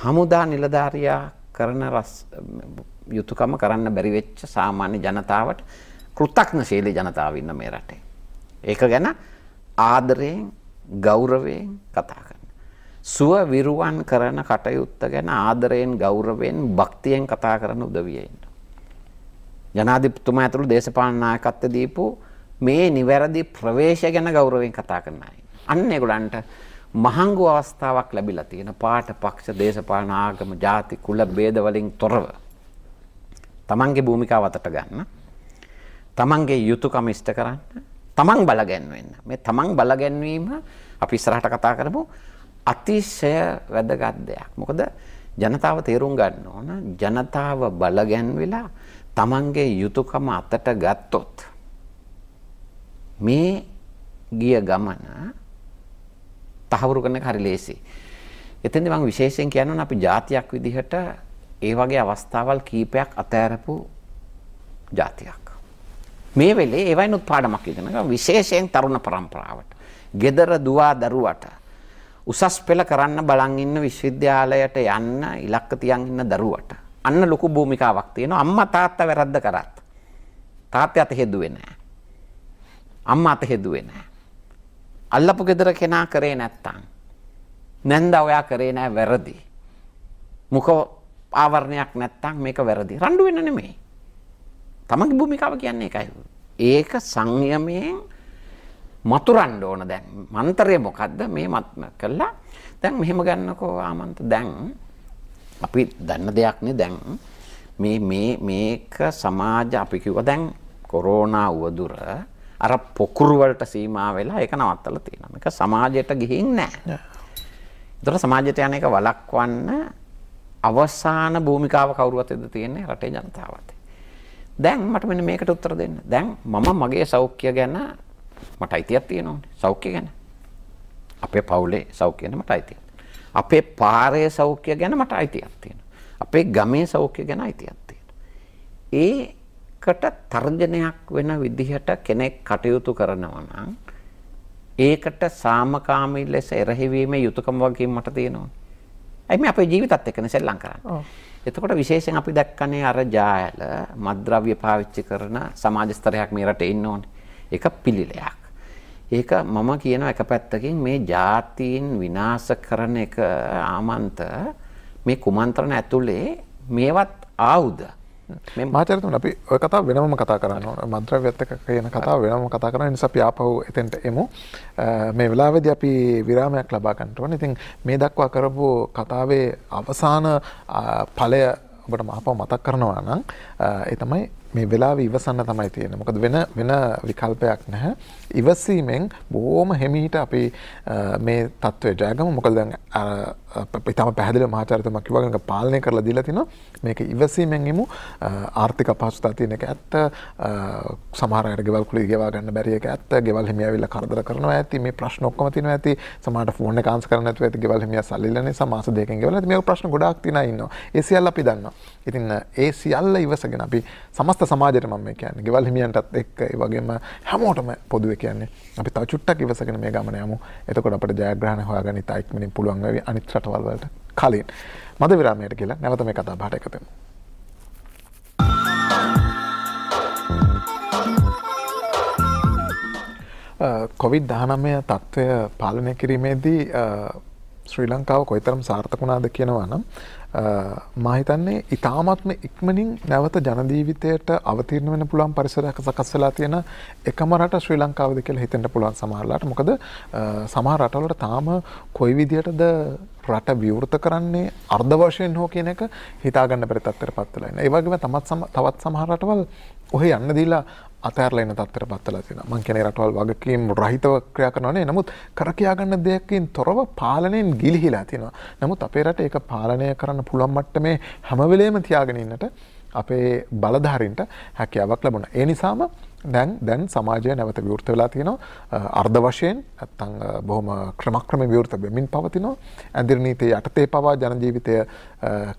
හමුදා නිලධාරයා කරන රස් යුතුකම කරන්න බැරිවෙච්ච සාමාන්‍ය ජනතාවට කෘතක්නශීලී ජනතාව ඉන්න මේ රටේ. ඒක ගැන ආදරයෙන් ගෞරවයෙන් කතා කරන. සුව විරුවන් කරන කටයුත්ත ගැන ආදරයෙන් ගෞරවයෙන් භක්තියෙන් කතා කරන උදවියන්න. ජනාධිපතුමා ඇතුළු දේශපාලන නායකත්ව දීපු මේ නිවැරදි ප්‍රවේශ ගැන ගෞරවයෙන් කතා කරනයි. අන්න ඒගොල්ලන්ට මහංගු අවස්ථාවක් ලැබිලා තියෙන පාට පක්ෂ දේශපාලන ආගම ಜಾති කුල ભેද වලින් තොරව තමන්ගේ භූමිකාව අතට ගන්න තමන්ගේ යුතුයකම ඉෂ්ට කරන්න තමන් බලගැන්වෙන්න මේ තමන් බලගැන්වීම අපි ඉස්සරහට කතා කරමු අතිශය වැදගත් දෙයක් මොකද ජනතාව තේරුම් ගන්න ඕන ජනතාව බලගැන්විලා තමන්ගේ යුතුයකම අතට ගත්තොත් මේ ගිය ගමන තහවුරු කරන එක හරි ලේසි. එතෙන්දි මම විශේෂයෙන් කියනවා අපි ජාතියක් විදිහට ඒ වගේ අවස්ථාවල් කීපයක් අතෑරපු ජාතියක්. මේ වෙලේ ඒවයිනුත් පාඩමක් ඉගෙන ගන්න විශේෂයෙන් තරුණ පරම්පරාවට. gedara දුවා දරුවට. උසස් පෙළ කරන්න බලන් ඉන්න විශ්වවිද්‍යාලයට යන්න ඉලක්ක තියන් ඉන්න දරුවට. අන්න ලොකු භූමිකාවක් තියෙනවා. අම්මා තාත්තා වැරද්ද කරත්. තාත්තේ අත හෙදුවේ නැහැ අම්මා අත හෙදුවේ නැහැ අල්ලපු ගෙදර කෙනා කරේ නැත්තම්. නැන්ද ඔයා කරේ නෑ වැරදි. මුඛ ආවරණයක් නැත්තම් මේක වැරදි. රණ්ඩු වෙන්න නෙමෙයි. තමන්ගේ භූමිකාව කියන්නේ ඒකයි. ඒක සංයමයෙන් මතුරන්න ඕන. දැන් මන්තරය මොකක්ද මේ මත්ම කළා. දැන් මෙහෙම ගන්නකෝ ආමන්ත. දැන් අපි දන්න දෙයක්නේ. දැන් මේ මේ මේක සමාජ අපි කිව්වා දැන් කොරෝනා උවදුර අර පොකුරු වලට සීමා වෙලා ඒක නවත්තලා තියෙනවා. මේක සමාජයට ගිහින් නැහැ. ඒතර සමාජයට යන එක වළක්වන්න අවසාන භූමිකාව කවුරුවත්ද තියෙන්නේ රටේ ජනතාවට. දැන් මට මෙන්න මේකට උත්තර දෙන්න. දැන් මම මගේ සෞඛ්‍ය ගැන මට අයිතියක් තියෙනවානේ. සෞඛ්‍ය ගැන. අපේ පවුලේ සෞඛ්‍ය ගැන මට අයිතියක්. අපේ පාරේ සෞඛ්‍ය ගැන මට අයිතියක් තියෙනවා. අපේ ගමේ සෞඛ්‍ය ගැන අයිතියක් තියෙනවා. ඒකට තර්ජනයක් වෙන විදිහට කෙනෙක් කටයුතු කරනවා නම් ඒකට සාමකාමී ලෙස එරෙහිවීමේ යුතුයකම වගේ මට තියෙනවා. ඇයි මේ අපේ ජීවිතත් එක්කනේ සෙල්ලම් කරන්නේ. එතකොට විශේෂයෙන් අපි දැක්කනේ අර ජායල මද්ද්‍රව්‍ය පාවිච්චි කරන සමාජ ස්තරයක් මේ රටේ ඉන්න ඕනේ. ඒක පිළිලයක්. ඒක මම කියනවා එක පැත්තකින් මේ ජාතීන් විනාශ කරන එක ආමන්ත මේ කුමන්ත්‍රණ ඇතුලේ මේවත් ආයුධ මාචරතුන් අපි ඔය කතා වෙනම කතා කරන්න ඕන. මන්ත්‍රව්‍යත් එක්ක කියන කතාව වෙනම කතා කරන නිසා අපි ආපහු එතෙන්ට එමු. මේ වෙලාවේදී අපි විරාමයක් ලබා ගන්න ඕනේ. ඉතින් මේ දක්වා කරපු කතාවේ අවසාන ඵලය ඔබට මාපව මතක් කරනවා නම් ඒ තමයි මේ වෙලාව ඉවසන්න තමයි තියෙන මොකද වෙන වෙන විකල්පයක් නැහැ ඉවසීමෙන් බෝම හෙමීට අපි මේ තත්ත්වය ජයගම මොකද දැන් ඉතාම පැහැදිලි මහාචාර්යතුමා කිව්වා වගේ පාලනය කරලා දීලා තිනවා. මේක ඉවසීමෙන් ඉමු. ආර්ථික අපහසුතා තියෙන එක ඇත්ත. සමහර අයට ගෙවල් කුලී ගෙවා ගන්න බැරි එක ඇත්ත. ගෙවල් හිමියා ඇවිල්ලා කරදර කරනවා ඇති. මේ ප්‍රශ්න ඔක්කොම තියෙනවා ඇති. සමහරට ෆෝන් එක ආන්සර් කරන්න නැතුව ඇති. ගෙවල් හිමියා සල්ලි ඉල්ලන නිසා මාස දෙකකින් ගෙවලා ඇති මේ ප්‍රශ්න ගොඩාක් තියෙනවා ඉන්නවා. ඒ සියල්ල අපි දන්නවා. ඉතින් ඒ සියල්ල ඉවසගෙන අපි සමස්ත සමාජයට මම කියන්නේ. ගෙවල් හිමියන්ටත් එක්ක ඒ වගේම හැමෝටම පොදුවේ කියන්නේ අපි තව චුට්ටක් ඉවසගෙන මේ ගමන යමු. එතකොට අපිට ජයග්‍රහණ හොයාගන්න ඉතා ඉක්මනින් පුළුවන් වෙවි අනිත් රටවල් වලට කලින්. මද විරාමයට කියලා නැවත මේ කතා බහට එකතු වෙමු. කොවිඩ් 19 තත්ත්වය පාලනය කිරීමේදී ශ්‍රී ලංකාව කොයිතරම් සාර්ථකුණාද කියනවා නම් මහිතන්නේ ඉතාමත්ම ඉක්මනින් නැවත ජනදීවිතයට අවතීරණ වෙන පුළුවන් පරිසරයක් සකස් වෙලා තියෙන එකම රට ශ්‍රී ලංකාවද කියලා හිතෙන්න පුළුවන් සමහරලාට මොකද සමහර රටවලට තාම කොයි විදියටද රට විවෘත කරන්නේ අර්ධ වශයෙන් හෝ කියන එක හිතාගන්න බැරි තත්ත්වයට පත් වෙලා ඉන්නේ. ඒ වගේම තමත් තවත් සමහර රටවල් ඔහෙ යන්න දීලා අතෑරලා ඉන්න තත්ත්වයට පත් වෙලා තියෙනවා. මං කියන්නේ රටවල් වගකීම් රහිතව ක්‍රියා කරනවා නේ. නමුත් කර කියා ගන්න දෙයකින් තොරව පාලනයෙන් ගිලිහිලා තියෙනවා. නමුත් අපේ රටේ ඒක පාලනය කරන්න පුළුවන් මට්ටමේ හැම වෙලේම තියාගෙන ඉන්නට අපේ බලධාරීන්ට හැකියාවක් ලැබුණා. ඒ නිසාම දැන් දැන් සමාජය නැවත විවෘත වෙලා තියෙනවා. අර්ධ වශයෙන් නැත්තම් බොහොම ක්‍රමක්‍රම විවෘත වෙමින් පවතිනවා. ඇඳිරි නීතිය යටතේ පවා ජන ජීවිතය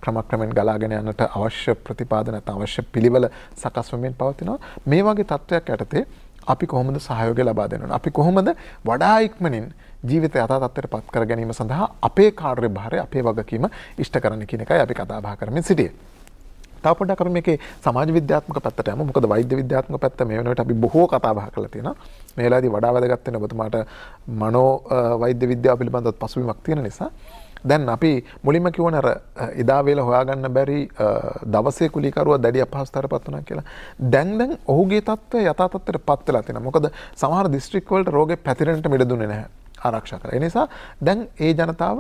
ක්‍රමක්‍රමෙන් ගලාගෙන යන්නට අවශ්‍ය ප්‍රතිපාද නැත්නම් අවශ්‍ය පිළිවෙල සකස් වෙමින් පවතිනවා. මේ වගේ තත්ත්වයක් යටතේ අපි කොහොමද සහයෝගය ලබා දෙන්න? අපි කොහොමද වඩා ඉක්මනින් ජීවිත යථා තත්ත්වයට පත් කර ගැනීම සඳහා අපේ කාර්යභාරය අපේ වගකීම ඉෂ්ට කරන්න කියන එකයි අපි කතා බහ කරමින් සිටියේ. තව පොඩ්ඩක් අපි මේකේ සමාජ විද්‍යාත්මක පැත්තට යමු. මොකද වෛද්‍ය විද්‍යාත්මක පැත්ත මේ වෙනකොට අපි බොහෝ කතා බහ කරලා තියෙනවා. මේ වෙලාවේදී වඩා වැදගත් වෙන ඔබතුමාට මනෝ වෛද්‍ය විද්‍යාව පිළිබඳව පසුබිමක් තියෙන නිසා දැන් අපි මුලින්ම කිව්වන අර එදා වේල හොයාගන්න බැරි දවසේ කුලීකරුවා දැඩි අපහසුතාවයට පත් වුණා කියලා. දැන් දැන් ඔහුගේ තත්ත්වය යථා තත්ත්වයට පත් වෙලා තියෙනවා. මොකද සමහර දිස්ත්‍රික් වලට රෝගේ පැතිරෙන්නට මිඩ දුන්නේ නැහැ ආරක්ෂා කරලා. ඒ නිසා දැන් ඒ ජනතාව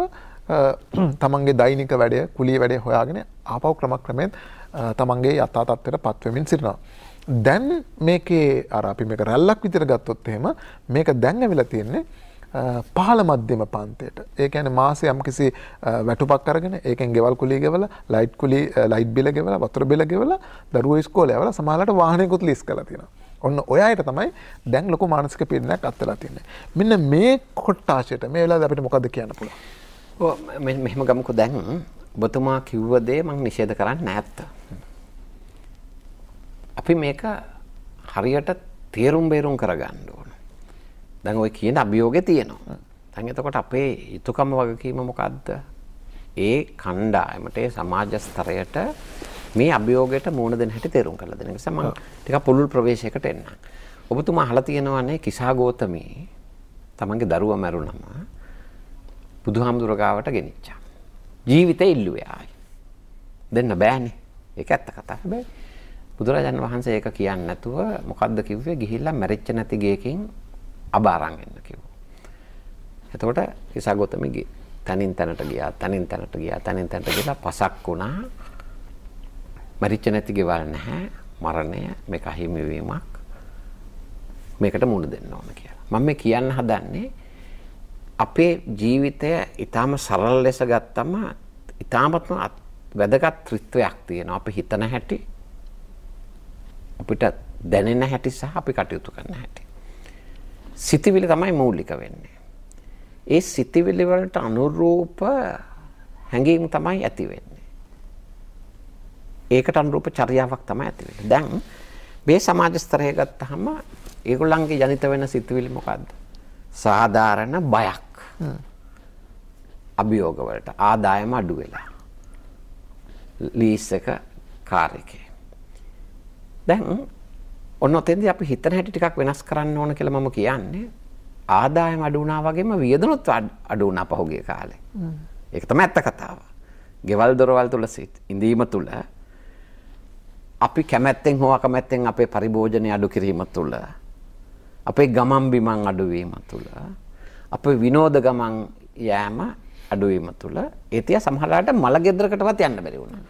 තමන්ගේ දෛනික වැඩය කුලිය වැඩේ හොයාගෙන ආපව් ක්‍රමක්‍රමයෙන් තමන්ගේ යථා තත්ත්වයට පත්වමින් සිටිනවා. දැන් මේකේ අර අපි මේක රැල්ලක් විදිහට ගත්තොත් එහෙම මේක දැන් ඇවිල්ලා තියෙන්නේ පහළ මධ්‍යම පන්තියට. ඒ කියන්නේ මාසේ යම්කිසි වැටුපක් අරගෙන ඒකෙන් ගෙවල් කුලිය ගෙවලා ලයිට් කුලිය ලයිට් බිල ගෙවලා වතුර බිල ගෙවලා දරුවෝ ඉස්කෝලේ යවලා සමහරවිට වාහනයකුත් ලීස් කරලා තියෙනවා. ඔන්න ඔය අයට තමයි දැන් ලොකු මානසික පීඩනයක් අත්දලා තියෙන්නේ. මෙන්න මේ කොට්ටාශයට මේ වෙලාවේ අපිට මොකද්ද කියන්න පුළුවන්? ඔව් මෙහෙම ගමුකෝ දැන් ඔබතුමා කිව්ව දේ මම නිෂේධ කරන්නේ නැත්ත. අපි මේක හරියට තේරුම් බේරුම් කරගන්න ඕන. දැන් ওই කියන අභියෝගේ තියෙනවා. දැන් එතකොට අපේ යුතුයකම වගකීම මොකද්ද? ඒ කණ්ඩායමට ඒ සමාජ ස්තරයට මේ අභියෝගයට මුහුණ දෙන්න හැටි තේරුම් කරලා දෙන නිසා මම ටිකක් පුළුල් ප්‍රවේශයකට එන්නම්. ඔබතුමා අහලා තියෙනවානේ කිසා ගෝතමී තමන්ගේ දරුවා මැරුණම බුදුහාමුදුර ගාවට ගෙනිච්චා. ජීවිතේ ඉල්ලුවේ ආයි. දෙන්න බෑනේ. ඒක ඇත්ත කතාව. හැබැයි බුදුරජාණන් වහන්සේ ඒක කියන්නේ නැතුව මොකද්ද කිව්වේ ගිහිල්ලා මැරිච්ච නැති ගේකින් අබාරන් එන්න කිව්වා. එතකොට ඉසගොතමි ගියේ. තනින් තැනට ගියා, තනින් තැනට ගියා, තනින් තැනට ගිහලා පසක් වුණා. මැරිච්ච නැති ගෙවල් නැහැ. මරණය මේක අහිමි වීමක්. මේකට මුණ දෙන්න ඕන කියලා. මම මේ කියන්න හදන්නේ අපේ ජීවිතය ඊටාම සරල ලෙස ගත්තම ඊටාමත්ම වැදගත් ත්‍රිත්වයක් තියෙනවා. අපි හිතන හැටි අපිට දැනෙන හැටි සහ අපි කටයුතු කරන හැටි. සිතිවිලි තමයි මූලික වෙන්නේ. ඒ සිතිවිලි වලට අනුරූප හැඟීම් තමයි ඇති වෙන්නේ. ඒකට අනුරූප චර්යාවක් තමයි ඇති වෙන්නේ. දැන් මේ සමාජ ස්තරය ගත්තාම ඒගොල්ලන්ගේ ජනිත වෙන සිතුවිලි මොකද්ද? සාධාරණ බයක්. අභියෝග වලට ආදායම අඩු වෙලා. ලීස් එක කාර් එකේ. දැන් ඔන්න ඔතෙන්දී අපි හිතන හැටි ටිකක් වෙනස් කරන්න ඕන කියලා මම කියන්නේ. ආදායම අඩු වුණා වගේම වියදමුත් අඩු වුණා පහුගිය කාලේ. ඒක තමයි ඇත්ත කතාව. ගෙවල් දොරවල් තුල ඉඳීම තුල අපි කැමැත්තෙන් හෝ අකමැත්තෙන් අපේ පරිභෝජනය අඩු කිරීම තුළ අපේ ගමන් බිමන් අඩුවීම තුළ අපේ විනෝද ගමන් යෑම අඩුවීම තුළ ඒතිය සමහරලාට මල ගෙදරකටවත් යන්න බැරි වුණා.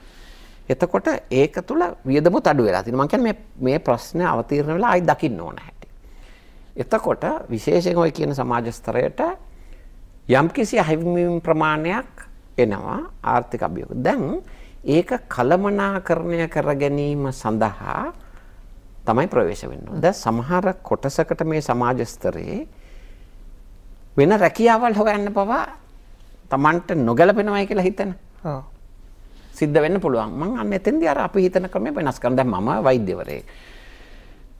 එතකොට ඒක තුළ වියදමුත් අඩු වෙලා තියෙනවා. මම කියන්නේ මේ ප්‍රශ්නේ අවතීර්ණ වෙලා ආයි දකින්න ඕන හැටි. එතකොට විශේෂයෙන් ඔය කියන සමාජ ස්තරයට යම්කිසි අහිමිවීම් ප්‍රමාණයක් එනවා ආර්ථික අභියෝග. දැන් ඒක කළමනාකරණය කර ගැනීම සඳහා තමයි ප්‍රවේශ වෙන්න ඕනේ. දැන් සමහර කොටසකට මේ සමාජ ස්තරයේ වෙන රැකියාවල් හොයන්න පවා Tamanට නොගැලපෙනවයි කියලා හිතන. ඔව්. සිද්ධ වෙන්න පුළුවන්. මං අන්න එතෙන්දී අර අපි හිතන ක්‍රමය වෙනස් කරන දැන් මම වෛද්‍යවරයෙක්.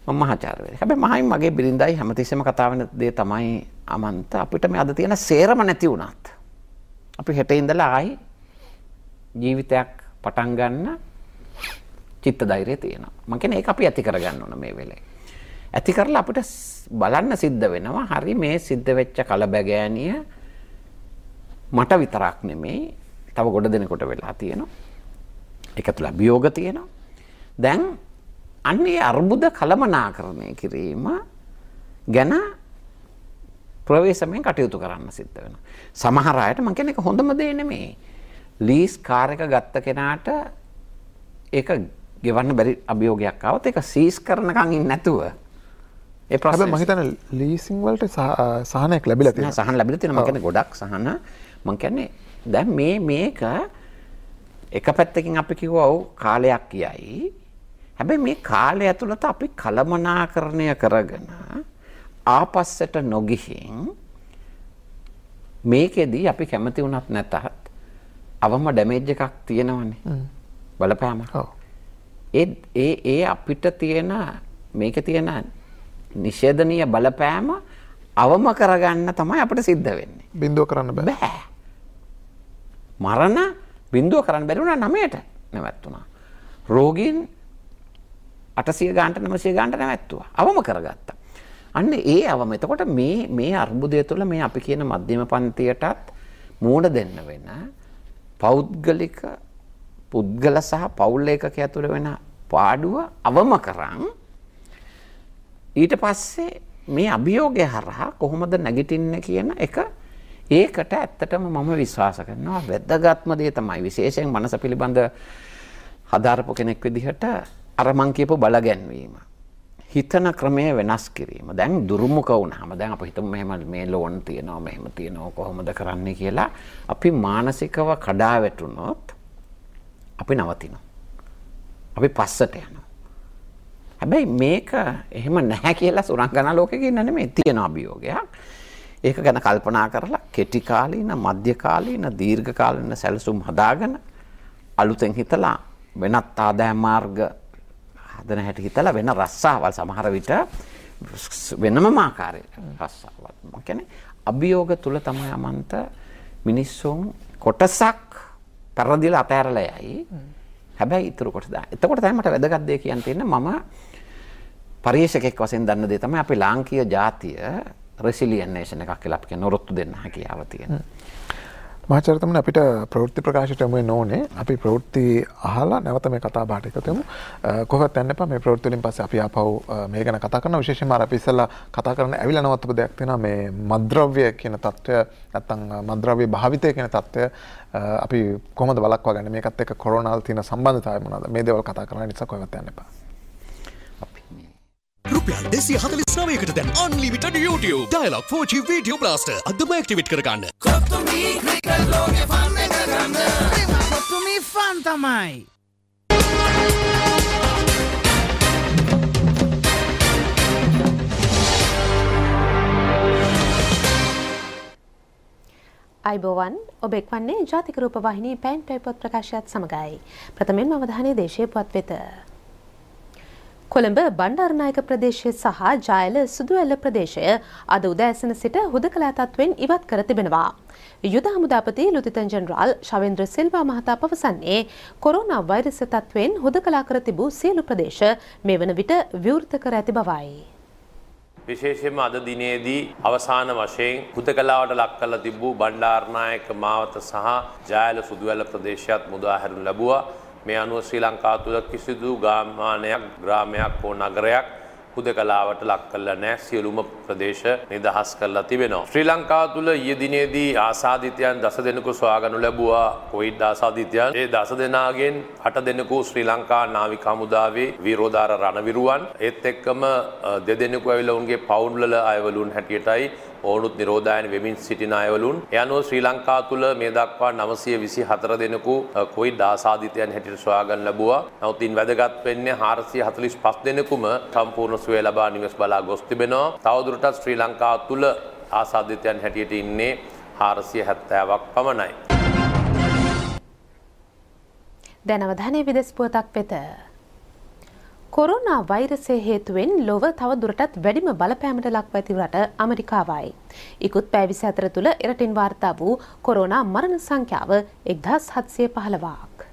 මම මහාචාර්යවරයෙක්. හැබැයි මහයින් මගේ බිරිඳයි හැමතිස්සෙම කතා වෙන දේ තමයි අමන්ත අපිට මේ අද තියෙන සේරම නැති වුණත් අපි හෙට ඉඳලා ආයි ජීවිතයක් පටන් ගන්න චිත්ත ධෛර්යය තියෙනවා. මං කියන්නේ ඒක අපි ඇති කරගන්න ඕන මේ වෙලේ. ඇති කරලා අපිට බලන්න සිද්ධ වෙනවා හරි මේ සිද්ධ වෙච්ච කලබගෑනිය මට විතරක් නෙමේ තව ගොඩ දෙනකොට වෙලා තියෙනවා. එක තුළ අභියෝග තියෙනවා. දැන් අන්නේ අර්බුද කළමනාකරණය කිරීම ගැන ප්‍රවේශමෙන් කටයුතු කරන්න සිද්ධ වෙන. සමහර අයට මං කියන එක හොඳම දේ නෙමේ. ලීස් කාර් එක ගත්ත කෙනාට ඒක ගෙවන්න බැරි අභියෝගයක් ආවත් ඒක සීස් කරනකම් ඉන්නේ නැතුව ඒ ප්‍රශ්නේ මම හිතන්නේ ලීසින් වලට සහනයක් ලැබිලා තියෙනවා. සහන ලැබිලා තියෙනවා. මම කියන්නේ ගොඩක් සහන මං කියන්නේ දැන් මේ මේක එක පැත්තකින් අපි කිව්වා ඔව් කාලයක් කියයි. හැබැයි මේ කාලය ඇතුළත අපි කලමනාකරණය කරගෙන ආපස්සට නොගිහින් මේකෙදී අපි කැමති වුණත් නැතත් අවම ඩැමේජ් එකක් තියෙනවනේ. බලපෑම. ඒ ඒ ඒ අපිට තියෙන මේක තියෙන නිෂේධනීය බලපෑම අවම කරගන්න තමයි අපිට සිද්ධ වෙන්නේ. බින්දුව කරන්න බෑ. මරණ බින්දුව කරන්න බැරි වුණා 9ට නැවැත්තුණා. රෝගීන් 800 ගානට 900 ගානට නැවැත්තුවා. අවම කරගත්තා. අන්න ඒ අවම එතකොට මේ මේ අර්බුදය තුළ මේ අපි කියන මධ්‍යම පන්තියටත් මූණ දෙන්න වෙන පෞද්ගලික පුද්ගල සහ පවුල් ඒකක ඇතුළ වෙන පාඩුව අවම කරන් ඊට පස්සේ මේ අභියෝගය හරහා කොහොමද නැගිටින්න කියන එක ඒකට ඇත්තටම මම විශ්වාස කරනවා වැදගත්ම දේ තමයි විශේෂයෙන් මනස පිළිබඳ හදාරපු කෙනෙක් විදිහට අර මං කියපු බල ගැන්වීම. හිතන ක්‍රමය වෙනස් කිරීම. දැන් දුර්මුඛ වුණාම දැන් අපි හිතමු මෙහෙම මේ ලෝන් තියෙනවා මෙහෙම තියෙනවා කොහොමද කරන්නේ කියලා අපි මානසිකව කඩා වැටුනොත් අපි නවතිනවා. අපි පස්සට යනවා. හැබැයි මේක එහෙම නැහැ කියලා සුරංගනා ලෝකෙක ඉන්න නෙමෙයි තියෙන අභියෝගයක්. ඒක ගැන කල්පනා කරලා කෙටි කාලීන, මධ්‍ය කාලීන, දීර්ඝ කාලීන සැලසුම් හදාගෙන අලුතෙන් හිතලා වෙනත් ආදායම් මාර්ග හදන හැටි හිතලා වෙන රස්සාවල් සමහර විට වෙනම ආකාරයක රස්සාවල්. මම කියන්නේ අභියෝග තුල තමයි අමන්ත මිනිස්සුන් කොටසක් පෙරදිලා අතෑරලා යයි. හැබැයි ඉතුරු කොට දා. එතකොට තමයි මට වැදගත් දේ කියන්න තියෙන්නේ මම පරිේශකෙක් වශයෙන් දන්න දේ තමයි අපි ලාංකීය ජාතිය රෙසිලියන්නේෂන එකක් කියලා අපි කියන්නේ ඔරොත්තු දෙන්න හැකියාව තියෙන. මහාචාර්ය තමයි අපිට ප්‍රවෘත්ති ප්‍රකාශයට යමු නෝනේ. අපි ප්‍රවෘත්ති අහලා නැවත මේ කතා බහට එකතු වෙමු. කොහොමවත් යන්න එපා මේ ප්‍රවෘත්ති වලින් පස්සේ අපි ආපහු මේ ගැන කතා කරනවා. විශේෂයෙන්ම අර අපි ඉස්සෙල්ලා කතා කරන ඇවිල්ලා නවත්තපු දෙයක් තියෙනවා මේ මද්ද්‍රව්‍ය කියන తত্ত্বය නැත්තම් මද්ද්‍රව්‍ය භාවිතය කියන తত্ত্বය අපි කොහොමද වළක්වා ගන්නේ? මේකත් එක්ක කොරෝනාල් තියෙන සම්බන්ධතාවය මොනවාද? මේ දේවල් කතා කරන නිසා කොහොමවත් යන්න එපා. රුපියල් දෙසිය හතලිස් නවයකට දැන් unlimited YouTube Dialog 4G video blast අදම ඇක්ටිවිට් කරගන්න කොත්තුමී ක්‍රිකට් ලෝකෙ ෆන් එක ගන්න කොත්තුමී ෆන් තමයි අයිබෝවන් ඔබ එක්වන්නේ ජාතික රූපවාහිනී පැන් ටයිපොත් ප්‍රකාශයත් සමඟයි. ප්‍රථමෙන් අවධානය දේශය පුවත් වෙත. කොළඹ බණ්ඩාරනායක ප්‍රදේශය සහ ජයල සුදුඇල්ල ප්‍රදේශය අද උදෑසන සිට හුදකලා තත්වෙන් ඉවත් කර තිබෙනවා. යුද හමුදාපති ලුතිතන් ජනරාල් ශවේන්ද්‍ර සිල්වා මහතා පවසන්නේ කොරෝනා වෛරස තත්වෙන් හුදකලා කර තිබූ සියලු ප්‍රදේශ මේ වන විට විවෘත කර ඇති බවයි. විශේෂයෙන්ම අද දිනේදී අවසාන වශයෙන් හුදකලාවට ලක් කරලා තිබූ බණ්ඩාරනායක මාවත සහ ජයල සුදුවැල්ල ප්‍රදේශයත් මුදා හැරුණු ලැබුවා. මේ අනුව ශ්‍රී ලංකාව තුළ කිසිදු ගාමානයක් ග්‍රාමයක් හෝ නගරයක් හුදකලාවට ලක් කරලා නැහැ සියලුම ප්‍රදේශ නිදහස් කරලා තිබෙනවා. ශ්‍රී ලංකාව තුළ ඊයේ දිනේදී ආසාදිතයන් දස දෙනෙකු සොයාගනු ලැබුවා කොවිඩ් ආසාදිතයන්. ඒ දස දෙනාගෙන් අට දෙනෙකු ශ්‍රී ලංකා නාවික හමුදාවේ විරෝධාර රණවිරුවන්. ඒත් එක්කම දෙදෙනෙකු ඇවිල්ලා උන්ගේ පවුල්වල අයවලුන් හැටියටයි ඔවුනුත් නිරෝධායන වෙමින් සිටින අයවලුන්. ඒ අනුව ශ්‍රී ලංකා තුළ මේ දක්වා 924 දෙනෙකු කොවිඩ් ආසාදිතයන් හැටියට සොයාගන්න ලැබුවා. නමුත් ඉන් වැදගත් වෙන්නේ 445 දෙනෙකුම සම්පූර්ණ සුවය ලබා නිවෙස් බලා ගොස් තිබෙනවා. තවදුරටත් ශ්‍රී ලංකාව තුළ ආසාදිතයන් හැටියට ඉන්නේ 470ක් පමණයි. දැන් අවධානය විදෙස් පුවතක් වෙත. කොරෝනා වෛරසය හේතුවෙන් ලොව තව දුරටත් වැඩිම බලපෑමට ලක්ව ඇති රට ඇමරිකාවයි. ඉකුත් පැය 24 තුළ එරටින් වාර්තා වූ කොරෝනා මරණ සංඛ්‍යාව 1715ක්.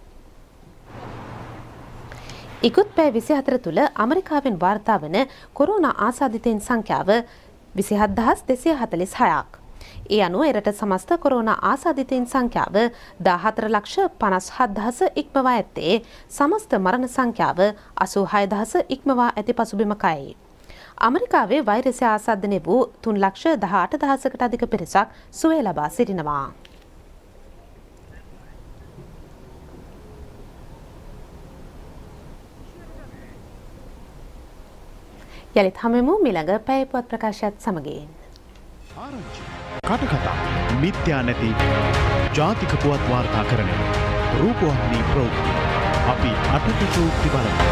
ඉකුත් පැය 24 තුළ ඇමරිකාවෙන් වාර්තා වන කොරෝනා ආසාදිතයින් සංඛ්‍යාව 27246ක්. ඒ අනුව එරට සමස්ත කොරෝනා ආසාධිතයින් සංඛ්‍යාව 14 ලක්ෂ 57 දහස ඉක්මවා ඇත්තේ සමස්ත මරණ සංඛ්‍යාව 86 දහස ඉක්මවා ඇති පසුබිමකයි. ඇමරිකාවේ වෛරසය ආසාදනය වූ 3 ලක්ෂ 18 දහසකට අධික පිරිසක් සුවය ලබා සිටිනවා. යළිත් හමමු මිළඟ පැයපුවත් ප්‍රකාශයත් සමගින්. කටකතා. මිත්‍යා නැති ජාතික පුවත් වාර්තා කරනය රූපවත්නී ප්‍රෝග්‍රී අපි අටට ප්‍රෘක්ති බලමු.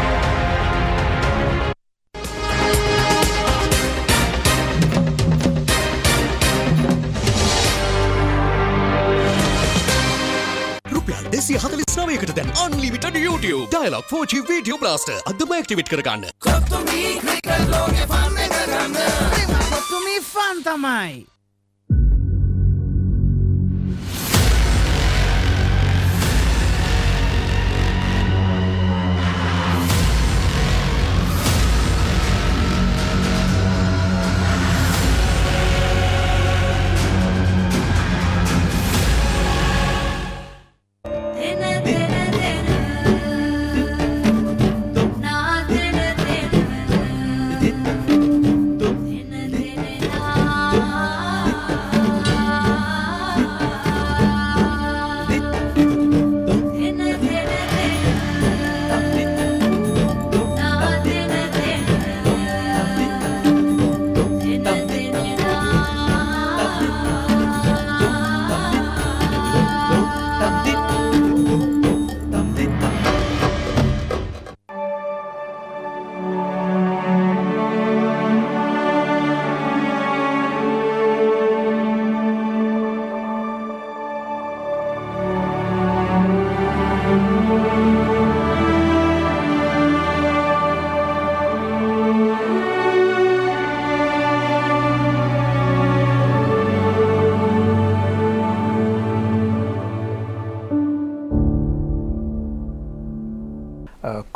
දෙසිය හතලිස් නවයකට දැන් අන්ලිමිට YouTube. ඩයිලක් 4G වීඩියෝ බ්ලාස්ට අදම ඇක්ටිවිට් කරගන්න. කොත්තුමී ෆන් තමයි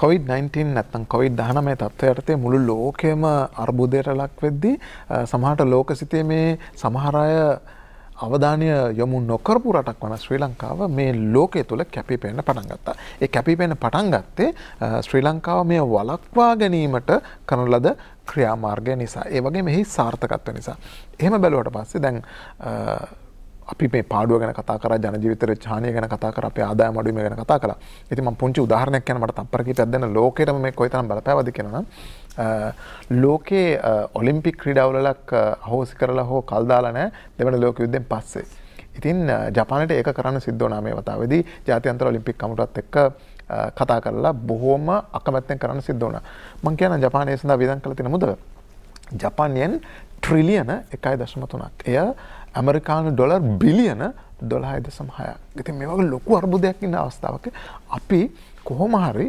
කොවිD-19 නැත්නම් කොවිD-19 තත්ත්වය යටතේ මුළු ලෝකෙම අර්බුදයට ලක් වෙද්දී සමහරට ලෝක සිතේ මේ සමහර අය අවධානය යොමු නොකරපු රටක් වන ශ්‍රී ලංකාව මේ ලෝකය තුළ කැපිපෙන්න්න පටන් ගත්තා. ඒ කැපිපෙන පටන් ගත්තේ ශ්‍රී ලංකාව මේ වලක්වා ගැනීමට කරන ලද ක්‍රියාමාර්ගය නිසා. ඒ වගේ මෙහි සාර්ථකත්ව නිසා. එහෙම බැලුවට පස්සේ දැන් අපි මේ පාඩුව ගැන කතා කර ජනජීවිතර චානය ගැන කතා කර අපේ ආදාය මඩුවම ගැන කතා කලා ඉති ම පුංචි උදාහරණයක් ගැන මට තපරකි පැදන්න ලෝකෙටම මේ කොයිතරම් බලපැවදි කෙනන ලෝකයේ ඔලිම්පික් ක්‍රීඩවලලක් අහෝසි කරලා හෝ කල්දාලනෑ දෙවන ලෝක යුද්ධෙන් පස්සේ. ඉතින් ජපානට ඒක කරන්න සිද්ධෝනා මේ වතාවදී ජාතියන්තර ඔලිම්පික් කමටත් එක්ක කතා කරලා බොහෝම අකමැත්තෙන් කරන්න සිද්ධෝන මං කියන ජපානය සඳ විදන් කළ තින මුදව. ජපානයෙන් ට්‍රිලියන එකයි දශම තුනක්. එය ඇමරිකානු ඩොලර් බිලියන දොළහයි දසම හයක්. ඉති මේ වගේ ලොකු අර්බුදයක් ඉන්න අවස්ථාවක අපි කොහොම හරි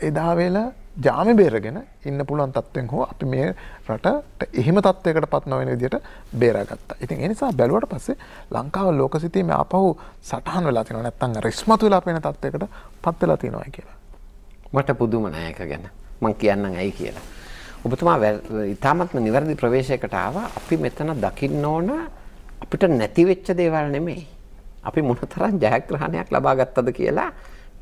එදාවේල ජාමි බේරගෙන ඉන්න පුළුවන් තත්වෙන් හෝ අපි මේ රට එහෙම තත්වයකට පත් නොවෙන විදිට බේරගත්තා. ඉතින් එනිසා බැලුවට පස්සේ ලංකාව ලෝක සිතීම අපහු සටහන් වෙලා තින නැත්තං රිස්මතු වෙලා පෙන තත්වයකට පත්වෙලා තියෙනවා කියලා. මට පුදුම නෑක ගැන මං කියන්න ඇයි කියලා. ඔබතුමා ඉතාමත්ම නිවැරදි ප්‍රවේශයකට ආව අපි මෙතන දකින්න ඕන අපිට නැතිවෙච්ච දේවල් නෙමෙයි. අපි මොනතරම් ජයග්‍රහණයක් ලබා ගත්තද කියලා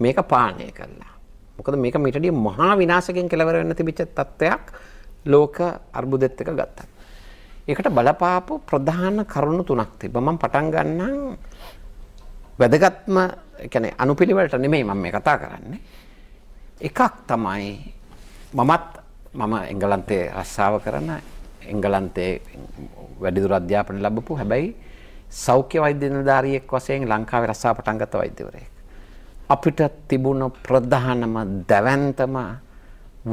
මේක පාලනය කළා. මොකද මේක මීටඩිය මහා විනාශකෙන් කෙලවර වෙන්න තිබිච්ච තත්ත්වයක් ලෝක අර්බුදෙත් එක ගත්තා. ඒකට බලපාපු ප්‍රධාන කරුණු තුනක් තිබ්බ. මම පටන් ගන්නම් වැදගත්ම කියන්නේ අනුපිළිවෙලට නෙමෙයි මම මේ කතා කරන්නේ. එකක් තමයි මමත් මම එංගලන්තේ රස්සාව කරන එංගලන්තේ වැඩිදුර අධ්‍යාපන ලැබපු හැබැයි සෞඛ්‍ය වෛද්‍ය නිලධාරියෙක් වශයෙන් ලංකාවේ රස්සා පටන් ගත්ත වෛද්‍යවරයෙක්. අපිට තිබුණ ප්‍රධානම දැවැන්තම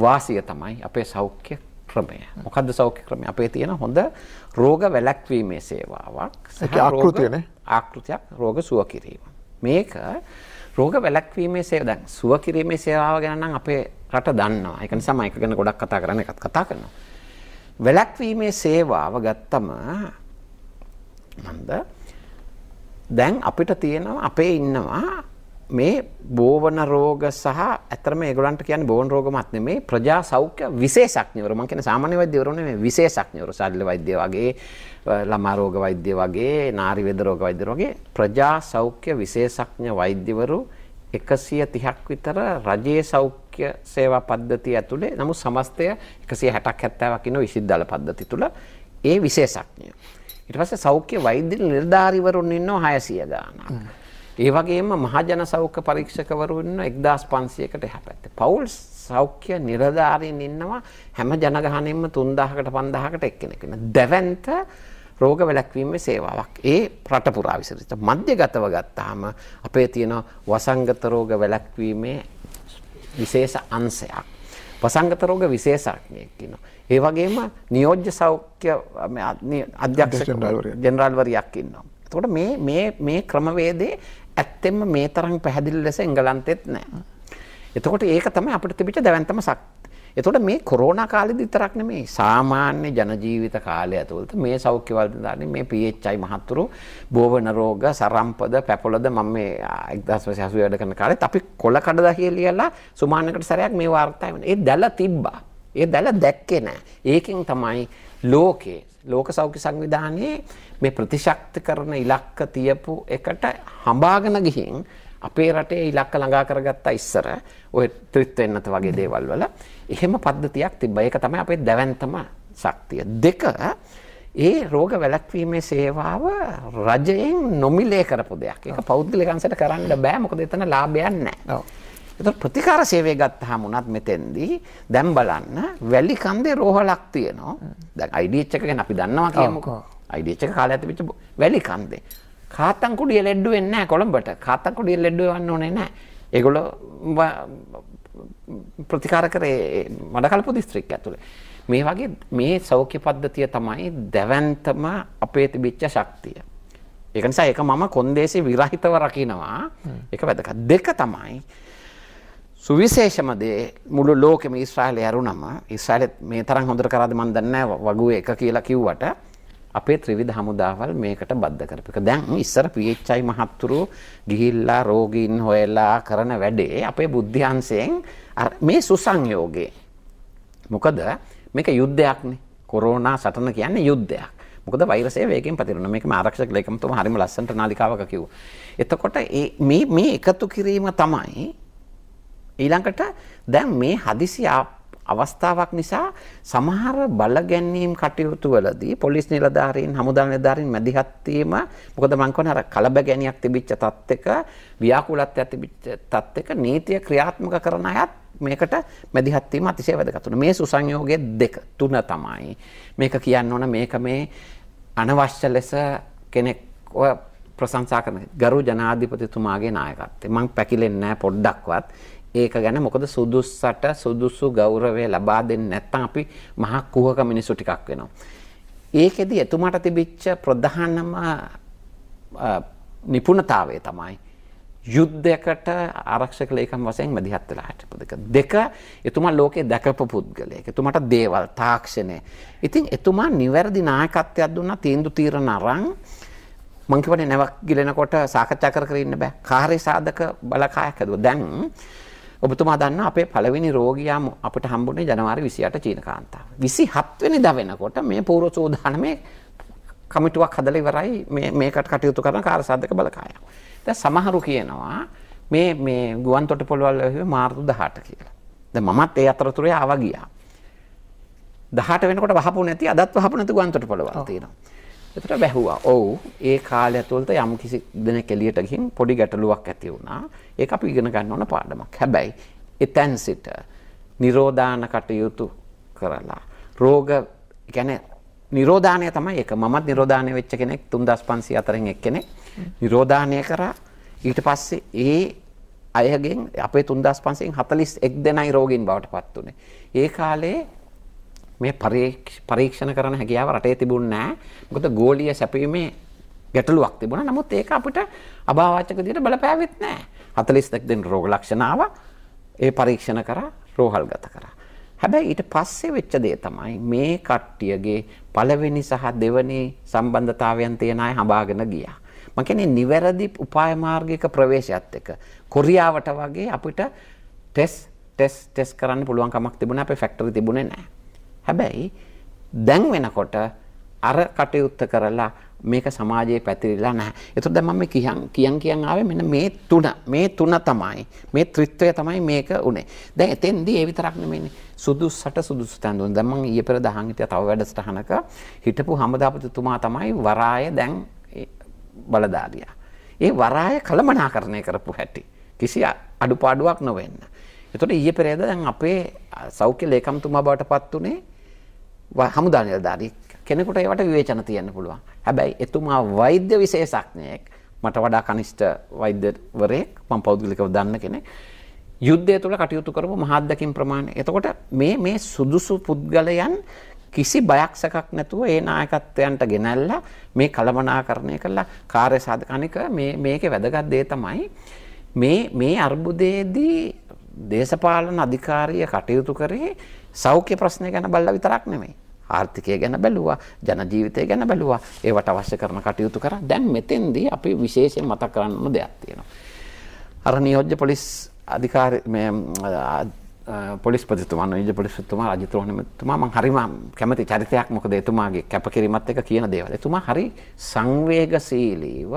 වාසිය තමයි අපේ සෞඛ්‍ය ක්‍රමය. මොකද්ද සෞඛ්‍ය ක්‍රමය? අපේ තියෙන හොඳ රෝග වැළැක්වීමේ සේවාවක්. ආකෘතියනේ. ආකෘතියක් රෝග සුව කිරීම. මේක රෝග වැළැක්වීමේ සේව දැන් සුව කිරීමේ සේවාව ගැන නම් අපේ රට දන්නවා. ඒක නිසා මම ඒක ගැන ගොඩක් කතා කරන්න එකත් කතා කරනවා. වැලැක්වීමේ සේවාව ගත්තම මන්ද දැන් අපිට තියෙනවා අපේ ඉන්නවා මේ බෝවන රෝග සහ ඇතරම ඒගොලන්ට කියන බෝන් රෝගමත් නෙමේ ප්‍රජා සෞඛ්‍ය විශේෂඥවරු. මං කියන සාමාන්‍ය වෛද්‍යවරු නෙමේ විශේෂඥවරු. ශල්‍ය වෛද්‍ය වගේ ළමා රෝග වෛද්‍ය වගේ නාරි වේද රෝග වෛද්‍යවරු වගේ ප්‍රජා සෞඛ්‍ය විශේෂඥ වෛද්‍යවරු 130ක් විතර රජයේ සෞඛ්‍ය සේවා පද්ධතිය ඇතුලේ නමුත් සමස්තය 160ක් 70ක් ඉන්න විශ්වවිද්‍යාල පද්ධතිය තුල ඒ විශේෂඥයෝ ඊට පස්සේ සෞඛ්‍ය වෛද්‍ය නිලධාරීවරුන් ඉන්නවා 600 ගාණක්. ඒ වගේම මහජන සෞඛ්‍ය පරීක්ෂකවරු ඉන්න 1500කට එහා පැත්තේ. පෞල් සෞඛ්‍ය නිලධාරීන් ඉන්නවා හැම ජනගහනෙම 3000කට 5000කට එක්කෙනෙක් ඉන්න. දැවැන්ත රෝග වැළැක්වීමේ සේවාවක්. ඒ රට පුරා විසිරිත. මධ්‍යගතව ගත්තාම අපේ තියෙන වසංගත රෝග වැළැක්වීමේ විශේෂ අංශයක්. වසංගත රෝග විශේෂඥයෙක් ඉන්නවා. ඒ වගේම නියෝජ්‍ය සෞඛ්‍ය අධ්‍යක්ෂක ජෙනරාල්වරයක් ඉන්නවා. එතකොට මේ මේ මේ ක්‍රමවේදේ ඇත්තෙන්ම මේ තරම් පැහැදිලි ලෙස එංගලන්තෙත් නැහැ. එතකොට ඒක තමයි අපිට තිබිච්ච දැවැන්තම ශක්තිය. එතකොට මේ කොරෝනා කාලෙදි විතරක් නෙමෙයි සාමාන්‍ය ජන ජීවිත කාලය ඇතුළත මේ සෞඛ්‍ය වෛද්‍යදානේ මේ PHI මහතුරු බෝවන රෝග සරම්පද පැපොලද මම මේ 1980 වැඩ කරන කාලෙත් අපි කොළ කඩදා කියලා සුමානකට සැරයක් මේ වාර්තා වෙනවා. ඒ දැල තිබ්බා. ඒ දැල දැක්කේ නෑ. ඒකෙන් තමයි ලෝකේ ලෝක සෞඛ්‍ය සංවිධානයේ මේ ප්‍රතිශක්ති කරන ඉලක්ක තියපු එකට හඹාගෙන ගිහින් අපේ රටේ ඉලක්ක ළඟා කරගත්තා ඉස්සර ඔය ත්‍රිත් වෙන්නත වගේ දේවල් වල එහෙම පද්ධතියක් තිබ්බා. ඒක තමයි අපේ දැවැන්තම ශක්තිය. දෙක ඒ රෝග වැළැක්වීමේ සේවාව රජයෙන් නොමිලේ කරපු දෙයක්. ඒක පෞද්ගලික අංශයට කරන්න බෑ. මොකද එතන ලාභයක් නැහැ. එතකොට ප්‍රතිකාර සේවය ගත්තාම උනත් මෙතෙන්දී දැන් බලන්න වැලි කන්දේ රෝහලක් තියෙනවා. දැන් IDH එක ගැන අපි දන්නවා කියමුකෝ. IDH එක කාලයක් තිබිච්ච වැලි කන්දේ. කාත්තන් කුඩිය ලෙඩ්ඩු වෙන්නේ නැහැ කොළඹට. කාත්තන් කුඩිය ලෙඩ්ඩු වෙන්න ඕනේ නැහැ. ඒගොල්ලෝ ප්‍රතිකාර කරේ මඩකලපු දිස්ත්‍රික්කය ඇතුලේ. මේ වගේ මේ සෞඛ්‍ය පද්ධතිය තමයි දැවැන්තම අපේ තිබිච්ච ශක්තිය. ඒක නිසා ඒක මම කොන්දේසි විරහිතව රකිනවා. ඒක වැදගත්. දෙක තමයි සුවිශේෂම දේ මුළු ලෝකෙම ඊශ්‍රායලය ඇරුණම ඊශ්‍රායලෙත් මේ තරම් හොඳට කරාද මන් දන්නේ නැහැ වගුවේ එක කියලා කිව්වට අපේ ත්‍රිවිධ හමුදාවල් මේකට බද්ධ කරපු එක. දැන් ඉස්සර PHI මහත්තුරු ගිහිල්ලා රෝගීන් හොයලා කරන වැඩේ අපේ බුද්ධ්‍යංශයෙන් මේ සුසංයෝගේ. මොකද මේක යුද්ධයක්නේ. කොරෝනා සටන කියන්නේ යුද්ධයක්. මොකද වෛරසය වේගෙන් පැතිරෙනවා. මේක ආරක්ෂක ලේකම්තුමා හරිම ලස්සනට නාලිකාවක කිව්වා. එතකොට මේ මේ එකතු කිරීම තමයි ඊළඟට දැන් මේ හදිසි අවස්ථාවක් නිසා සමහර බල ගැනීම් කටයුතු වලදී පොලිස් නිලධාරීන් හමුදා නිලධාරීන් මැදිහත් වීම මොකද මං කියන්නේ අර කලබගැනියක් තිබිච්ච තත්ත්වක ව්‍යාකූලත්වයක් තිබිච්ච තත්ත්වක නීතිය ක්‍රියාත්මක කරන අයත් මේකට මැදිහත් වීම අතිශය වැදගත් වෙනවා මේ සුසංයෝගයේ දෙක තුන තමයි. මේක කියන්න ඕන මේක මේ අනවශ්‍ය ලෙස කෙනෙක් ඔය ප්‍රශංසා කරන ගරු ජනාධිපතිතුමාගේ නායකත්වය. මං පැකිලෙන්නේ නැහැ පොඩ්ඩක්වත්. ඒක ගැන මොකද සුදුස්සට සුදුසු ගෞරවය ලබා දෙන්නේ නැත්නම් අපි මහා කුහක මිනිසු ටිකක් වෙනවා. ඒකෙදි එතුමාට තිබිච්ච ප්‍රධානම නිපුණතාවය තමයි යුද්ධයකට ආරක්ෂක ලේකම් වශයෙන් මැදිහත් වෙලා හිටපු දෙක. දෙක එතුමා ලෝකේ දැකපු පුද්ගලයෙක්. එතුමාට දේවල් තාක්ෂණය. ඉතින් එතුමා නිවැරදි නායකත්වයක් දුන්නා තීන්දුව తీරන අරන් මං කියවනේ නැවක් ගිලෙනකොට සාකච්ඡා කර කර ඉන්න බෑ. කාර්ය සාධක බලකායක් හදුවා. දැන් ඔබතුමා දන්න අපේ පළවෙනි රෝගියා අපිට හම්බුනේ ජනවාරි 28 චීන කාන්තාව. 27 වෙනිදා වෙනකොට මේ පූර්ව සූදානමේ කමිටුවක් හදලා ඉවරයි මේ මේකට කටයුතු කරන කාර්යසාධක බලකායක්. දැන් සමහරු කියනවා මේ මේ ගුවන් තොටුපොළ වල මාර්තු 18 කියලා. දැන් මමත් ඒ අතරතුරේ ආවා ගියා. 18 වෙනකොට වහපු නැති අදත් වහපු නැති ගුවන් තොටුපොළ වල තියෙනවා. එතට බැහුවා ඔවු ඒ කාලය ඇතුළත යම් කිසි දෙනෙක් එළියට ගිහින් පොඩි ගැටලුවක් ඇති වුණා. ඒක අපි ඉගෙන ගන්න ඕන පාඩමක්. හැබැයි එතැන් සිට නිරෝධාන කටයුතු කරලා රෝග කියන්නේ නිරෝධානය තමයි ඒක. මමත් නිරෝධානය වෙච්ච කෙනෙක් 3504න් එක්කෙනෙක්. නිරෝධානය කරා ඊට පස්සේ ඒ අයගෙන් අපේ 3500න් 41 දෙනයි රෝගීන් බවට පත් උනේ. ඒ කාලේ මේ පරීක්ෂණ කරන හැකියාව රටේ තිබුණේ නැහැ. මොකද ගෝලීය සැපීමේ ගැටලුවක් තිබුණා. නමුත් ඒක අපිට අභාවාචක විදිහට බලපෑවෙත් නැහැ. 42 දෙන රෝග ලක්ෂණ ආවා. ඒ පරීක්ෂණ කරා රෝහල් ගත කරා. හැබැයි ඊට පස්සේ වෙච්ච දේ තමයි මේ කට්ටියගේ පළවෙනි සහ දෙවෙනි සම්බන්ධතාවයන් තියන අය හඹාගෙන ගියා. මම කියන්නේ නිවැරදි උපාය මාර්ගයක ප්‍රවේශයත් එක්ක කොරියාවට වගේ අපිට ටෙස්ට් ටෙස්ට් ටෙස්ට් කරන්න පුළුවන් කමක් තිබුණා අපේ ෆැක්ටරි තිබුණේ නැහැ. හැබැයි දැන් වෙනකොට අර කටයුත්ත කරලා මේක සමාජයේ පැතිරිලා නැහැ. ඒතකොට දැන් මම මේ කියන් කියන් කියන් ආවේ මෙන්න මේ තුන මේ තුන තමයි මේ ත්‍රිත්වය තමයි මේක උනේ. දැන් එතෙන්දී ඒ විතරක් නෙමෙයිනේ. සුදුස්සට සුදුසු තැන් දුන්න. දැන් මම ඊයේ පෙර දහන් හිටියා තව වැඩසටහනක හිටපු හමදාපතිතුමා තමයි වරාය දැන් බලධාරියා. ඒ වරාය කළමනාකරණය කරපු හැටි. කිසි අඩුපාඩුවක් නොවෙන්න. එතකොට ඊයේ පෙරේද දැන් අපේ සෞඛ්‍ය ලේකම්තුමා බවට පත් උනේ හමුදා නිලධාරී කෙනෙකුට ඒවට විවේචන තියන්න පුළුවන්. හැබැයි එතුමා වෛද්‍ය විශේෂඥයෙක් මට වඩා කනිෂ්ඨ වෛද්‍යවරයෙක් මම පෞද්ගලිකව දන්න කෙනෙක්. යුද්ධය තුළ කටයුතු කරපු මහත්දකින් ප්‍රමාණය. එතකොට මේ මේ සුදුසු පුද්ගලයන් කිසි බයක් සැකක් නැතුව ඒ නායකත්වයන්ට ගෙනල්ලා මේ කළමනාකරණය කරලා කාර්ය සාධකනික මේ මේකේ වැදගත් දේ තමයි මේ මේ අර්බුදයේදී දේශපාලන අධිකාරිය කටයුතු කරේ සෞඛ්‍ය ප්‍රශ්නය ගැන බලලා විතරක් නෙමෙයි. ආර්ථිකය ගැන බැලුවා, ජන ජීවිතය ගැන බැලුවා. ඒවට අවශ්‍ය කරන කටයුතු කරා. දැන් මෙතෙන්දී අපි විශේෂයෙන් මතක් කරන්න ඕන දෙයක් තියෙනවා. අර නියෝජ්‍ය පොලිස් අධිකාරී මේ පොලිස්පතිතුමා නියෝජ්‍ය පොලිස්පතිතුමා රජිත රෝහණතුමා මම හරිම කැමති චරිතයක් මොකද එතුමාගේ කැපකිරීමත් එක්ක කියන දේවල්. එතුමා හරි සංවේගශීලීව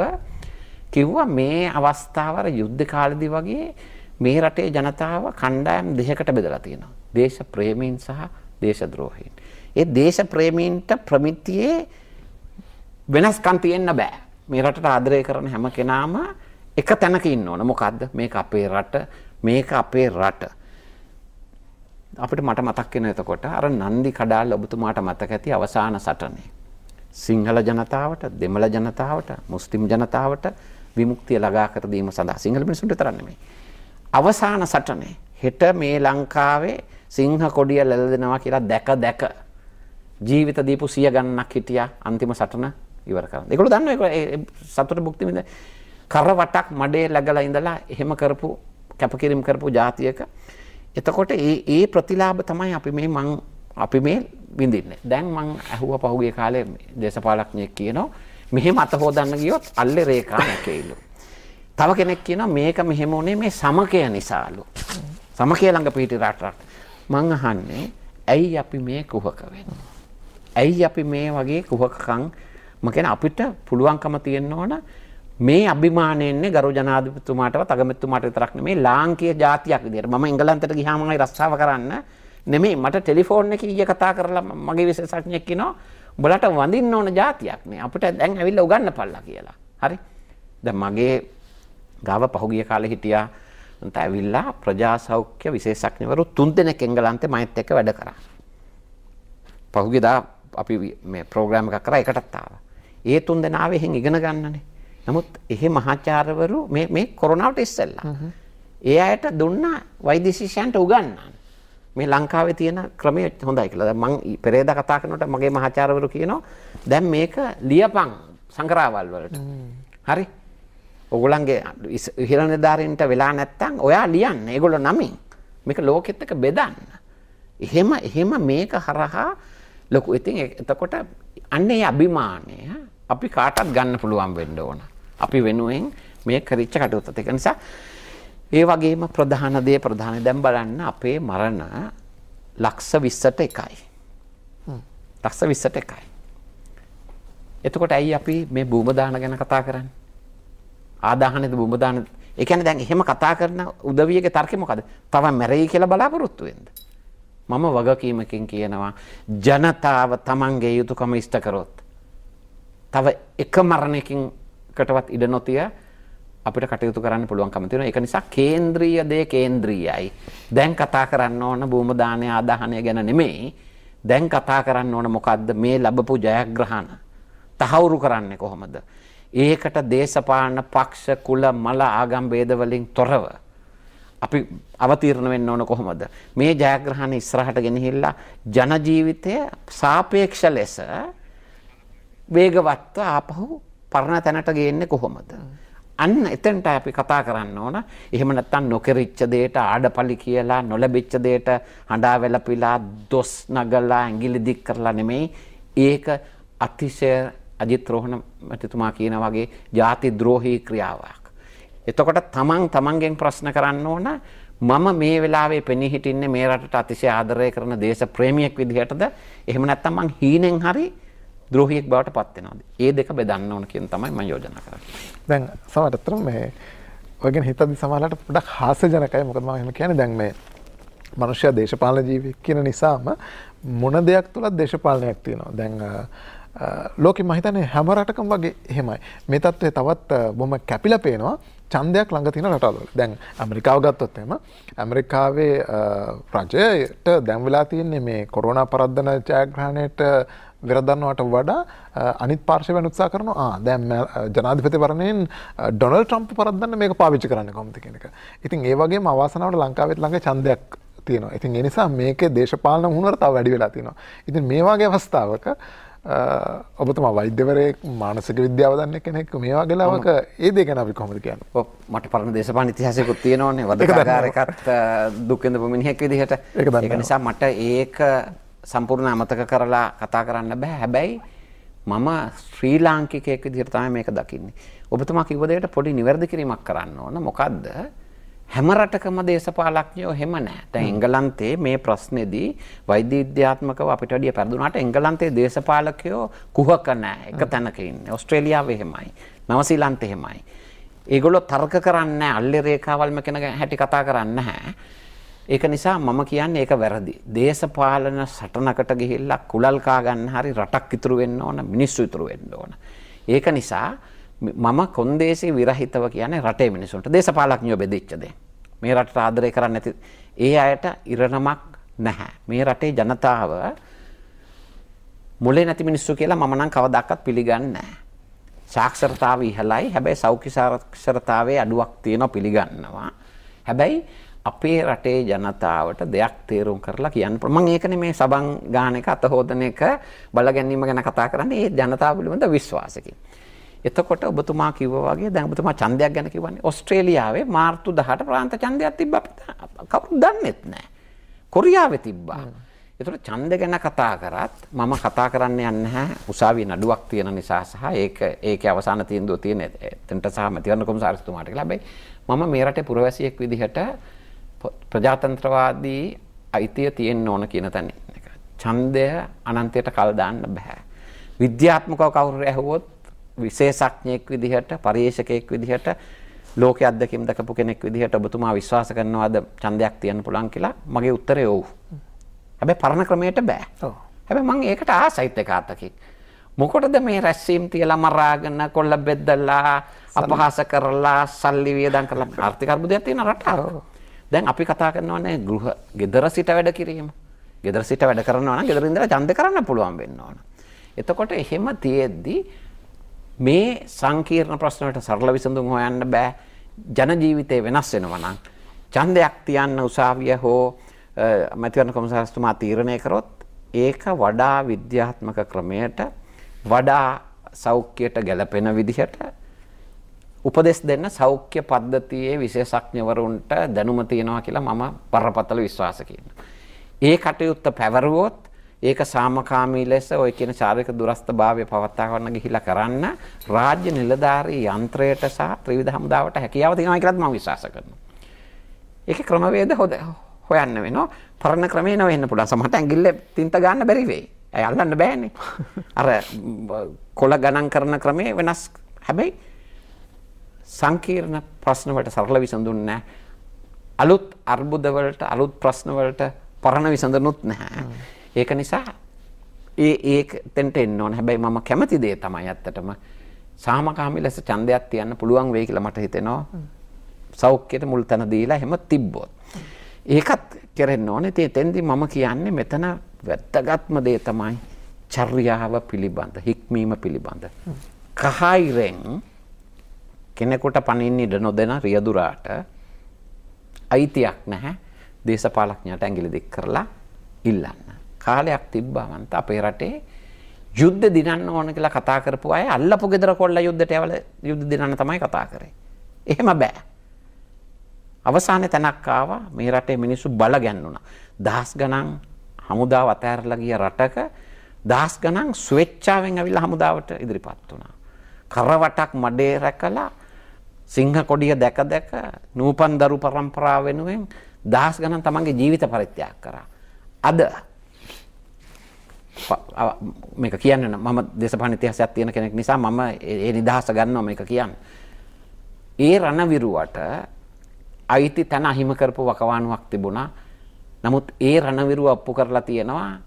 කිව්වා මේ අවස්ථාව අර යුද්ධ කාලෙදී වගේ මේ රටේ ජනතාව කණ්ඩායම් දෙකකට බෙදලා තියෙනවා. දේශ ප්‍රේමීන් සහ දේශද්‍රෝහීන්. ඒ දේශ ප්‍රේමීන්ට ප්‍රමිතියේ වෙනස්කම් තියෙන්න බෑ. මේ රටට ආදරය කරන හැම කෙනාම එක තැනක ඉන්න ඕන. මොකද්ද? මේක අපේ රට, මේක අපේ රට. අපිට මට මතක් වෙන එතකොට අර නන්දි කඩාල් ඔබතුමාට මතක ඇති අවසාන සටනේ. සිංහල ජනතාවට, දෙමළ ජනතාවට, මුස්ලිම් ජනතාවට විමුක්තිය ළඟා කර දීම සඳහා සිංහල මිනිසුන්ට විතරක් නෙමෙයි. අවසාන සටනේ හෙට මේ ලංකාවේ සිංහ කොඩිය ලැල දෙනවා කියලා දැක දැක ජීවිත දීපු සිය ගණනක් හිටියා අන්තිම සටන ඉවර කරන්න. ඒගොල්ලෝ දන්නවා ඒක සතුට භුක්ති විඳ කරවටක් මඩේ läගලා ඉඳලා එහෙම කරපු කැපකිරීම කරපු જાතියක එතකොට ඒ ඒ ප්‍රතිලාභ තමයි අපි මේ මං අපි මේ විඳින්නේ. දැන් මං ඇහුවා පහුගිය කාලේ දේශපාලඥයෙක් කියනවා මෙහෙම අත හොදන්න ගියොත් අල්ලේ රේඛා නැකෙයිලු. තව කෙනෙක් කියනවා මේක මෙහෙම උනේ මේ සමකය නිසාලු. සමකය ළඟ පිහිටි රටක්. මං අහන්නේ ඇයි අපි මේ කුහක වෙන්නේ? ඇයි අපි මේ වගේ කුහකකම්? මම කියන අපිට පුළුවන්කම තියෙන්න ඕන මේ අභිමානයෙන්නේ ගරු ජනාධිපතිතුමාටවත් අගමැතිතුමාට විතරක් නෙමෙයි ලාංකීය ජාතියක් විදියට. මම එංගලන්තයට ගියාම මම රස්සාව කරන්න නෙමෙයි. මට ටෙලිෆෝන් එකේ ඊයේ කතා කරලා මගේ විශේෂඥයෙක් කියනවා උඹලට වඳින්න ඕන ජාතියක් නේ. අපිට දැන් ඇවිල්ලා උගන්නපල්ලා කියලා. හරි? දැන් මගේ ගාව පහුගිය කාලේ හිටියා. උන්ට ඇවිල්ලා ප්‍රජා සෞඛ්‍ය විශේෂඥවරු තුන් දෙනෙක් එංගලන්තේ මයිත් එක්ක වැඩ කරා. පහුගියදා අපි ප්‍රෝග්‍රෑම් එකක් කරා එකටත් ආවා ඒ තුන් දෙනාව එහෙන් ඉගෙන ගන්නනේ නමුත් එහෙ මහාචාර්යවරු මේ මේ කොරෝනාවට ඉස්සෙල්ලා ඒ අයට දුන්නා වෛද්‍ය ශිෂ්‍යයන්ට උගන්වන්න. මේ ලංකාවේ තියෙන ක්‍රමය හොඳයි කියලා. දැන් මම පෙරේදා කතා කරනකොට මගේ මහාචාර්යවරු කියනවා දැන් මේක ලියපන් සංග්‍රහවල් වලට. හරි. ඔගොල්ලන්ගේ ඉහළ නිලධාරීන්ට වෙලා නැත්තම් ඔයා ලියන්න. ඒගොල්ලෝ නමින් මේක ලෝකෙත් එක්ක බෙදන්න. එහෙම එහෙම මේක හරහා ලොකු ඉතින් එතකොට අන්නේ අභිමානය අපි කාටත් ගන්න පුළුවන් වෙන්න ඕන. අපි වෙනුවෙන් මේ කරිච්ච කටයුත්තත් ඒක නිසා ඒ වගේම ප්‍රධාන දේ ප්‍රධාන දැන් බලන්න අපේ මරණ ලක්ෂ 20ට එකයි. ලක්ෂ 20ට එකයි. එතකොට ඇයි අපි මේ භූම දාන ගැන කතා කරන්නේ? ආදාහනේද භූම දාන ඒ කියන්නේ දැන් එහෙම කතා කරන උදවියගේ තර්කය මොකද? තව මැරෙයි කියලා බලාපොරොත්තු වෙන්න. මම වගකීමකින් කියනවා ජනතාව තමන්ගේ යුතුයකම ඉෂ්ට කරොත් තව එක මරණයකින් කටවත් ඉඩ නොතිය අපිට කටයුතු කරන්න පුළුවන්කම තියෙනවා. ඒක නිසා කේන්ද්‍රීය දේ කේන්ද්‍රීයයි. දැන් කතා කරන්න ඕන භූම දානය ආදාහනය ගැන නෙමෙයි. දැන් කතා කරන්න ඕන මොකද්ද මේ ලැබපු ජයග්‍රහණ. තහවුරු කරන්නේ කොහොමද? ඒකට දේශපාලන පක්ෂ කුල මල ආගම් ભેද වලින් තොරව අපි අවතීර්ණ වෙන්න ඕන කොහොමද? මේ ජයග්‍රහණ ඉස්සරහට ගෙනහිල්ලා ජන ජීවිතය සාපේක්ෂ ලෙස වේගවත්ව ආපහු පරණ තැනට ගේන්නේ කොහොමද? අන්න එතෙන්ට අපි කතා කරන්න ඕන. එහෙම නැත්නම් නොකරිච්ච දෙයට ආඩපලි කියලා නොලැබිච්ච දෙයට හඬා වැළපිලා දොස් නගලා ඇඟිලි දික් කරලා නෙමෙයි. ඒක අතිශය අජිත් රෝහණ මැතිතුමා කියන වගේ ಜಾති ද්‍රෝහී ක්‍රියාවක්. එතකොට තමන් තමන්ගෙන් ප්‍රශ්න කරන්න ඕන මම මේ වෙලාවේ පෙනී හිටින්නේ මේ රටට අතිශය ආදරය කරන දේශ ප්‍රේමියෙක් විදිහටද එහෙම නැත්නම් මං හීනෙන් හරි ද්‍රෝහියෙක් බවට පත් වෙනවද? ඒ දෙක බෙදන්න ඕන කියන තමයි මම යෝජනා කරන්නේ. දැන් සමහරට මේ ඔයගෙන හිතද්දි සමහරට පොඩක් හාස්‍යජනකයි මොකද මම එහෙම කියන්නේ දැන් මේ මනුෂ්‍යයා දේශපාලන ජීවියෙක් කියන නිසාම මොන දෙයක් තුලත් දේශපාලනයක් තියෙනවා. දැන් ලෝකෙ මම හිතන්නේ හැම රටකම වගේ එහෙමයි. මේ තත්ත්වය තවත් බොහොම කැපිලා පේනවා. ඡන්දයක් ළඟ තියෙන රටවල් දැන් ඇමරිකාව ගත්තොත් එහෙම ඇමරිකාවේ රජයට දැන් වෙලා තියෙන්නේ මේ කොරෝනා පරද්දන ජයග්‍රහණයට විරදන්නවට වඩා අනිත් පාර්ශවයන් උත්සාහ කරනවා ආ දැන් ජනාධිපතිවරණයෙන් ඩොනල්ඩ් ට්‍රම්ප් පරද්දන්න මේක පාවිච්චි කරන්න කොහොමද කියන එක. ඉතින් ඒ වගේම අවාසනාවට ලංකාවෙත් ළඟ ඡන්දයක් තියෙනවා. ඉතින් ඒ නිසා මේකේ දේශපාලන මුහුණර තව වැඩි වෙලා තියෙනවා. ඉතින් මේ වගේ අවස්ථාවක ඔබතුමා වෛද්‍යවරයෙක් මානසික විද්‍යාව දන්න කෙනෙක් මේවා ගලාවක ඒ දෙ ගැන අපි කොහොමද කියන්නේ? මට පරණ දේශපාලන ඉතිහාසයකුත් තියෙනවනේ *laughs* වදකාගාරයකත් දුක් විඳපු මිනිහෙක් විදිහට. ඒක නිසා මට ඒක සම්පූර්ණ අමතක කරලා කතා කරන්න බෑ. හැබැයි මම ශ්‍රී ලාංකිකයෙක් විදිහට තමයි මේක දකින්නේ. ඔබතුමා කිව්ව දෙයට පොඩි නිවැරදි කිරීමක් කරන්න ඕන. මොකද්ද? හැම රටකම දේශපාලඥයෝ හෙම නැහැ. දැන් එංගලන්තේ මේ ප්‍රශ්නේදී වෛද්‍ය විද්‍යාත්මකව අපිට වැඩිය පෙරදුනාට එංගලන්තේ දේශපාලකයෝ කුහක නැහැ. එක තැනක ඉන්නේ. ඕස්ට්‍රේලියාවේ එහෙමයි. නවසීලන්තේ එහෙමයි. ඒගොල්ලෝ තර්ක කරන්නේ නැහැ. අල්ලේ රේඛාවල්ම කෙන හැටි කතා කරන්නේ නැහැ. ඒක නිසා මම කියන්නේ ඒක වැරදි. දේශපාලන සටනකට ගිහිල්ලා කුලල් කා ගන්න හරි රටක් ඉතුරු වෙන්න ඕන, මිනිස්සු ඉතුරු වෙන්න ඕන. ඒක නිසා මම කොන්දේසි විරහිතව කියන්නේ රටේ මිනිසුන්ට දේශපාලඥයෝ බෙදිච්ච දේ. මේ රටට ආදරය කරන්නේ නැති ඒ අයට ඉරණමක් නැහැ. මේ රටේ ජනතාව මුලේ නැති මිනිස්සු කියලා මම නම් කවදාකවත් පිළිගන්නේ නැහැ. සාක්ෂරතාව ඉහළයි. හැබැයි සෞඛ්‍ය සාක්ෂරතාවයේ අඩුවක් තියෙනවා පිළිගන්නවා. හැබැයි අපේ රටේ ජනතාවට දෙයක් තේරුම් කරලා කියන්න පුළුවන්. මම ඒකනේ මේ සබන් ගාන එක අත හොදන එක බල ගැනීම ගැන කතා කරන්නේ. ඒ ජනතාව පිළිබඳ විශ්වාසකින්. එතකොට ඔබතුමා කිව්වා වගේ දැන් ඔබතුමා ඡන්දයක් ගැන කිව්වනේ. ඕස්ට්‍රේලියාවේ මාර්තු 10ට ප්‍රාන්ත ඡන්දයක් තිබ්බා අපිට කවුරුත් දන්නෙත් නැහැ. කොරියාවේ තිබ්බා. ඒතකොට ඡන්ද ගැන කතා කරත් මම කතා කරන්න යන්නේ නැහැ. උසාවියේ නඩුවක් තියෙන නිසා සහ ඒක ඒකේ අවසාන තීන්දුව තියෙන එතනට සහ මැතිවරණ කොමසාරිස්තුමාට කියලා. හැබැයි මම මේ රටේ පුරවැසියෙක් විදිහට ප්‍රජාතන්ත්‍රවාදී අයිතිය තියෙන්න ඕන කියන තැන. ඡන්දය අනන්තයට කල් දාන්න බෑ. විද්‍යාත්මකව කවුරු ඇහුවොත් විශේෂඥයෙක් විදිහට පරිේශකයෙක් විදිහට ලෝක අත්දැකීම් දකපු කෙනෙක් විදිහට ඔබතුමා විශ්වාස කරනවාද ඡන්දයක් තියන්න පුළුවන් කියලා මගේ උත්තරය ඔව්. හැබැයි පරණ ක්‍රමයට බෑ. ඔව්. හැබැයි මම ඒකට ආසයිත් එක අතකින්. මොකටද මේ රැස්වීම් තියලා මරාගෙන කොල්ල බෙදලා අපහාස කරලා සල්ලි වියදම් කරලා *laughs* ආර්ථික අර්බුදයක් තියෙන රටක්. දැන් අපි කතා කරනවානේ ගෘහ ගෙදර සිට වැඩ කිරීම. ගෙදර සිට වැඩ කරනවා නම් ගෙදර ඉඳලා ඡන්ද කරන්න පුළුවන් වෙන්න ඕන. එතකොට එහෙම තියෙද්දි මේ සංකීර්ණ ප්‍රශ්නවලට සරල විසඳුම් හොයන්න බෑ. ජන ජීවිතේ වෙනස් වෙනවා නම් ඡන්දයක් තියන්න උසාවිය හෝ මැතිවරණ කොමසාරිස්තුමා තීරණය කරොත් ඒක වඩා විද්‍යාත්මක ක්‍රමයට වඩා සෞඛ්‍යයට ගැලපෙන විදිහට උපදෙස් දෙන්න සෞඛ්‍ය පද්ධතියේ විශේෂඥවරුන්ට දැනුම තියෙනවා කියලා මම බරපතල විශ්වාස කරනවා. ඒ කටයුත්ත පැවරුවොත් ඒක සාමකාමී ලෙස ඔය කියන ශාරීරික දුරස්ත භාවය පවත්වා ගන්න ගිහිලා කරන්න රාජ්‍ය නිලධාරී යන්ත්‍රයට සහ ත්‍රිවිධ හමුදාවට හැකියාව තියෙනවා කියලාත් මම විශ්වාස කරනවා. ඒකේ ක්‍රමවේද හොයන්න වෙනවා. පරණ ක්‍රමේ නෝ වෙන්න පුළුවන්. සමහරට ඇඟිල්ල තින්ත ගන්න බැරි වෙයි. ඇයි අල්ලන්න බෑනේ. *laughs* අර කොළ ගණන් කරන ක්‍රමේ වෙනස්. හැබැයි සංකීර්ණ ප්‍රශ්න වලට සරල විසඳුන්නේ නැහැ. අලුත් අර්බුද වලට අලුත් ප්‍රශ්න වලට පරණ විසඳනුත් නැහැ. ඒක නිසා ඒ ඒ තෙන්ට එන්න ඕන. හැබැයි මම කැමති දේ තමයි ඇත්තටම සාමකාමී ලෙස ඡන්දයක් තියන්න පුළුවන් වෙයි කියලා මට හිතෙනවා. සෞඛ්‍යයට මුල් තැන දීලා එහෙම තිබ්බොත්. ඒකත් කරෙන්න ඕනේ. ඉතින් එතෙන්දී මම කියන්නේ මෙතන වැත්තගත්ම දේ තමයි චර්යාව පිළිබඳ, හික්මීම පිළිබඳ. කහයිරෙන් කෙනෙකුට පනින්න ඉඩ නොදෙන රියදුරාට අයිතියක් නැහැ දේශපාලඥයාට ඇඟිලි දික් කරලා ඉල්ලන්න. කාලයක් තිබ්බවන්ත අපේ රටේ යුද්ධ දිනන්න ඕන කියලා කතා කරපු අය අල්ලපු ගෙදර කොල්ල යුද්ධට යවල යුද්ධ දිනන්න තමයි කතා කරේ. එහෙම බෑ. අවසානයේ තැනක් ආවා මේ රටේ මිනිස්සු බල ගැන්නුණා. දහස් ගණන් හමුදාව අතහැරලා ගිය රටක දහස් ගණන් ස්වේච්ඡාවෙන් ඇවිල්ලා හමුදාවට ඉදිරිපත් වුණා. කරවටක් මඩේ රැකලා සිංහ කොඩිය දැක දැක නූපන් දරු පරම්පරාව වෙනුවෙන් දහස් ගණන් තමන්ගේ ජීවිත පරිත්‍යාග කරා. අද මේක කියන්න මම දේශපාලන ඉතිහාසයක් තියෙන කෙනෙක් නිසා මම ඒ නිදහස ගන්නවා මේක කියන්න. ඒ රණවිරුවට අයිති තැන අහිම කරපු වකවානුවක් තිබුණා. නමුත් ඒ රණවිරුව ඔප්පු කරලා තියෙනවා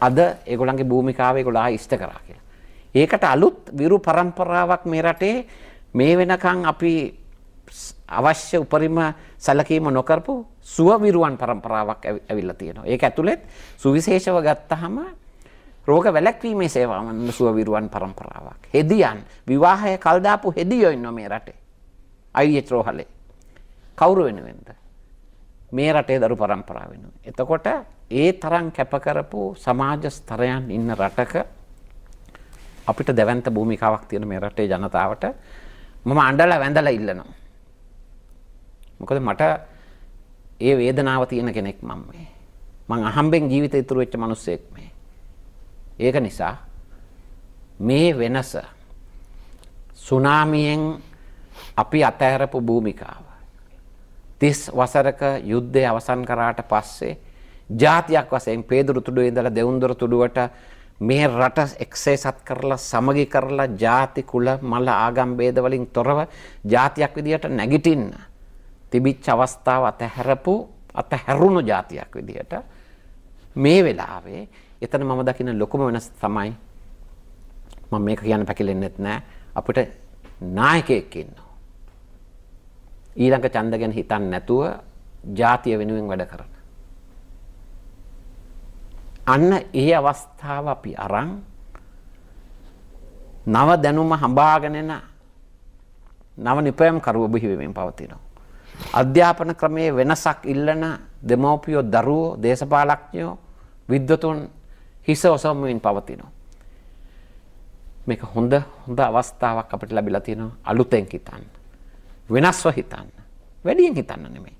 අද ඒගොල්ලන්ගේ භූමිකාව ඒගොල්ලෝ ආ ඉෂ්ට කරා කියලා. ඒකට අලුත් විරු පරම්පරාවක් මේ රටේ මේ වෙනකන් අපි අවශ්‍ය උපරිම සැලකීම නොකරපු සුවවිරුවන් පරම්පරාවක් ඇවිල්ලා තියෙනවා. ඒක ඇතුළෙත් සුවිශේෂව ගත්තහම රෝග වැළැක්වීමේ සේවාවන් සුවවිරුවන් පරම්පරාවක්. හෙදියන් විවාහය කල් දාපු හෙදියෝ ඉන්නවා මේ රටේ. අයිඑච් රෝහලේ. කවුරු වෙනුවෙන්ද? මේ රටේ දරු පරම්පරාව වෙනුවෙන්. එතකොට ඒ තරම් කැප කරපු සමාජ ස්තරයන් ඉන්න රටක අපිට දැවැන්ත භූමිකාවක් තියෙන මේ රටේ ජනතාවට මම අඬලා වැඳලා ඉල්ලනවා. මොකද මට ඒ වේදනාව තියෙන කෙනෙක් මම මේ. මං අහම්බෙන් ජීවිතය ඉතුරු වෙච්ච මිනිස්සෙක් මේ. ඒක නිසා මේ වෙනස සුනාමියෙන් අපි අතහැරපු භූමිකාව. තිස් වසරක යුද්ධය අවසන් කරාට පස්සේ ජාතියක් වසයෙන් පේදුරු තුඩුවේ ඉඳලා දෙවුන්දර තුඩුවට මේ රට එක්සේසත් කරලා සමගි කරලා ජාති කුල මල ආගම් ભેද වලින් තොරව ජාතියක් විදියට නැගිටින්න තිබිච්ච අවස්ථාව අතහැරපු අතහැරුණු ජාතියක් විදියට මේ වෙලාවේ එතන මම දකින ලොකුම වෙනස තමයි මම මේක කියන්න පැකිලෙන්නෙත් නෑ. අපිට නායකයෙක් ඉන්නවා. ඊළඟ ඡන්ද ගැන හිතන්නේ නැතුව ජාතිය වෙනුවෙන් වැඩ කරන. අන්න ඒ අවස්ථාව අපි අරන් නව දැනුම හඹාගෙන එන නව නිපැයම් කරුව බිහිවෙමින් පවතිනවා. අධ්‍යාපන ක්‍රමයේ වෙනසක් ඉල්ලන දෙමව්පියෝ දරුවෝ දේශපාලඥයෝ විද්වතුන් හිස ඔසවමින් පවතිනවා. මේක හොඳ හොඳ අවස්ථාවක් අපිට ලැබිලා තියෙනවා අලුතෙන් හිතන්න. වෙනස්ව හිතන්න. වැඩියෙන් හිතන්න නෙමෙයි.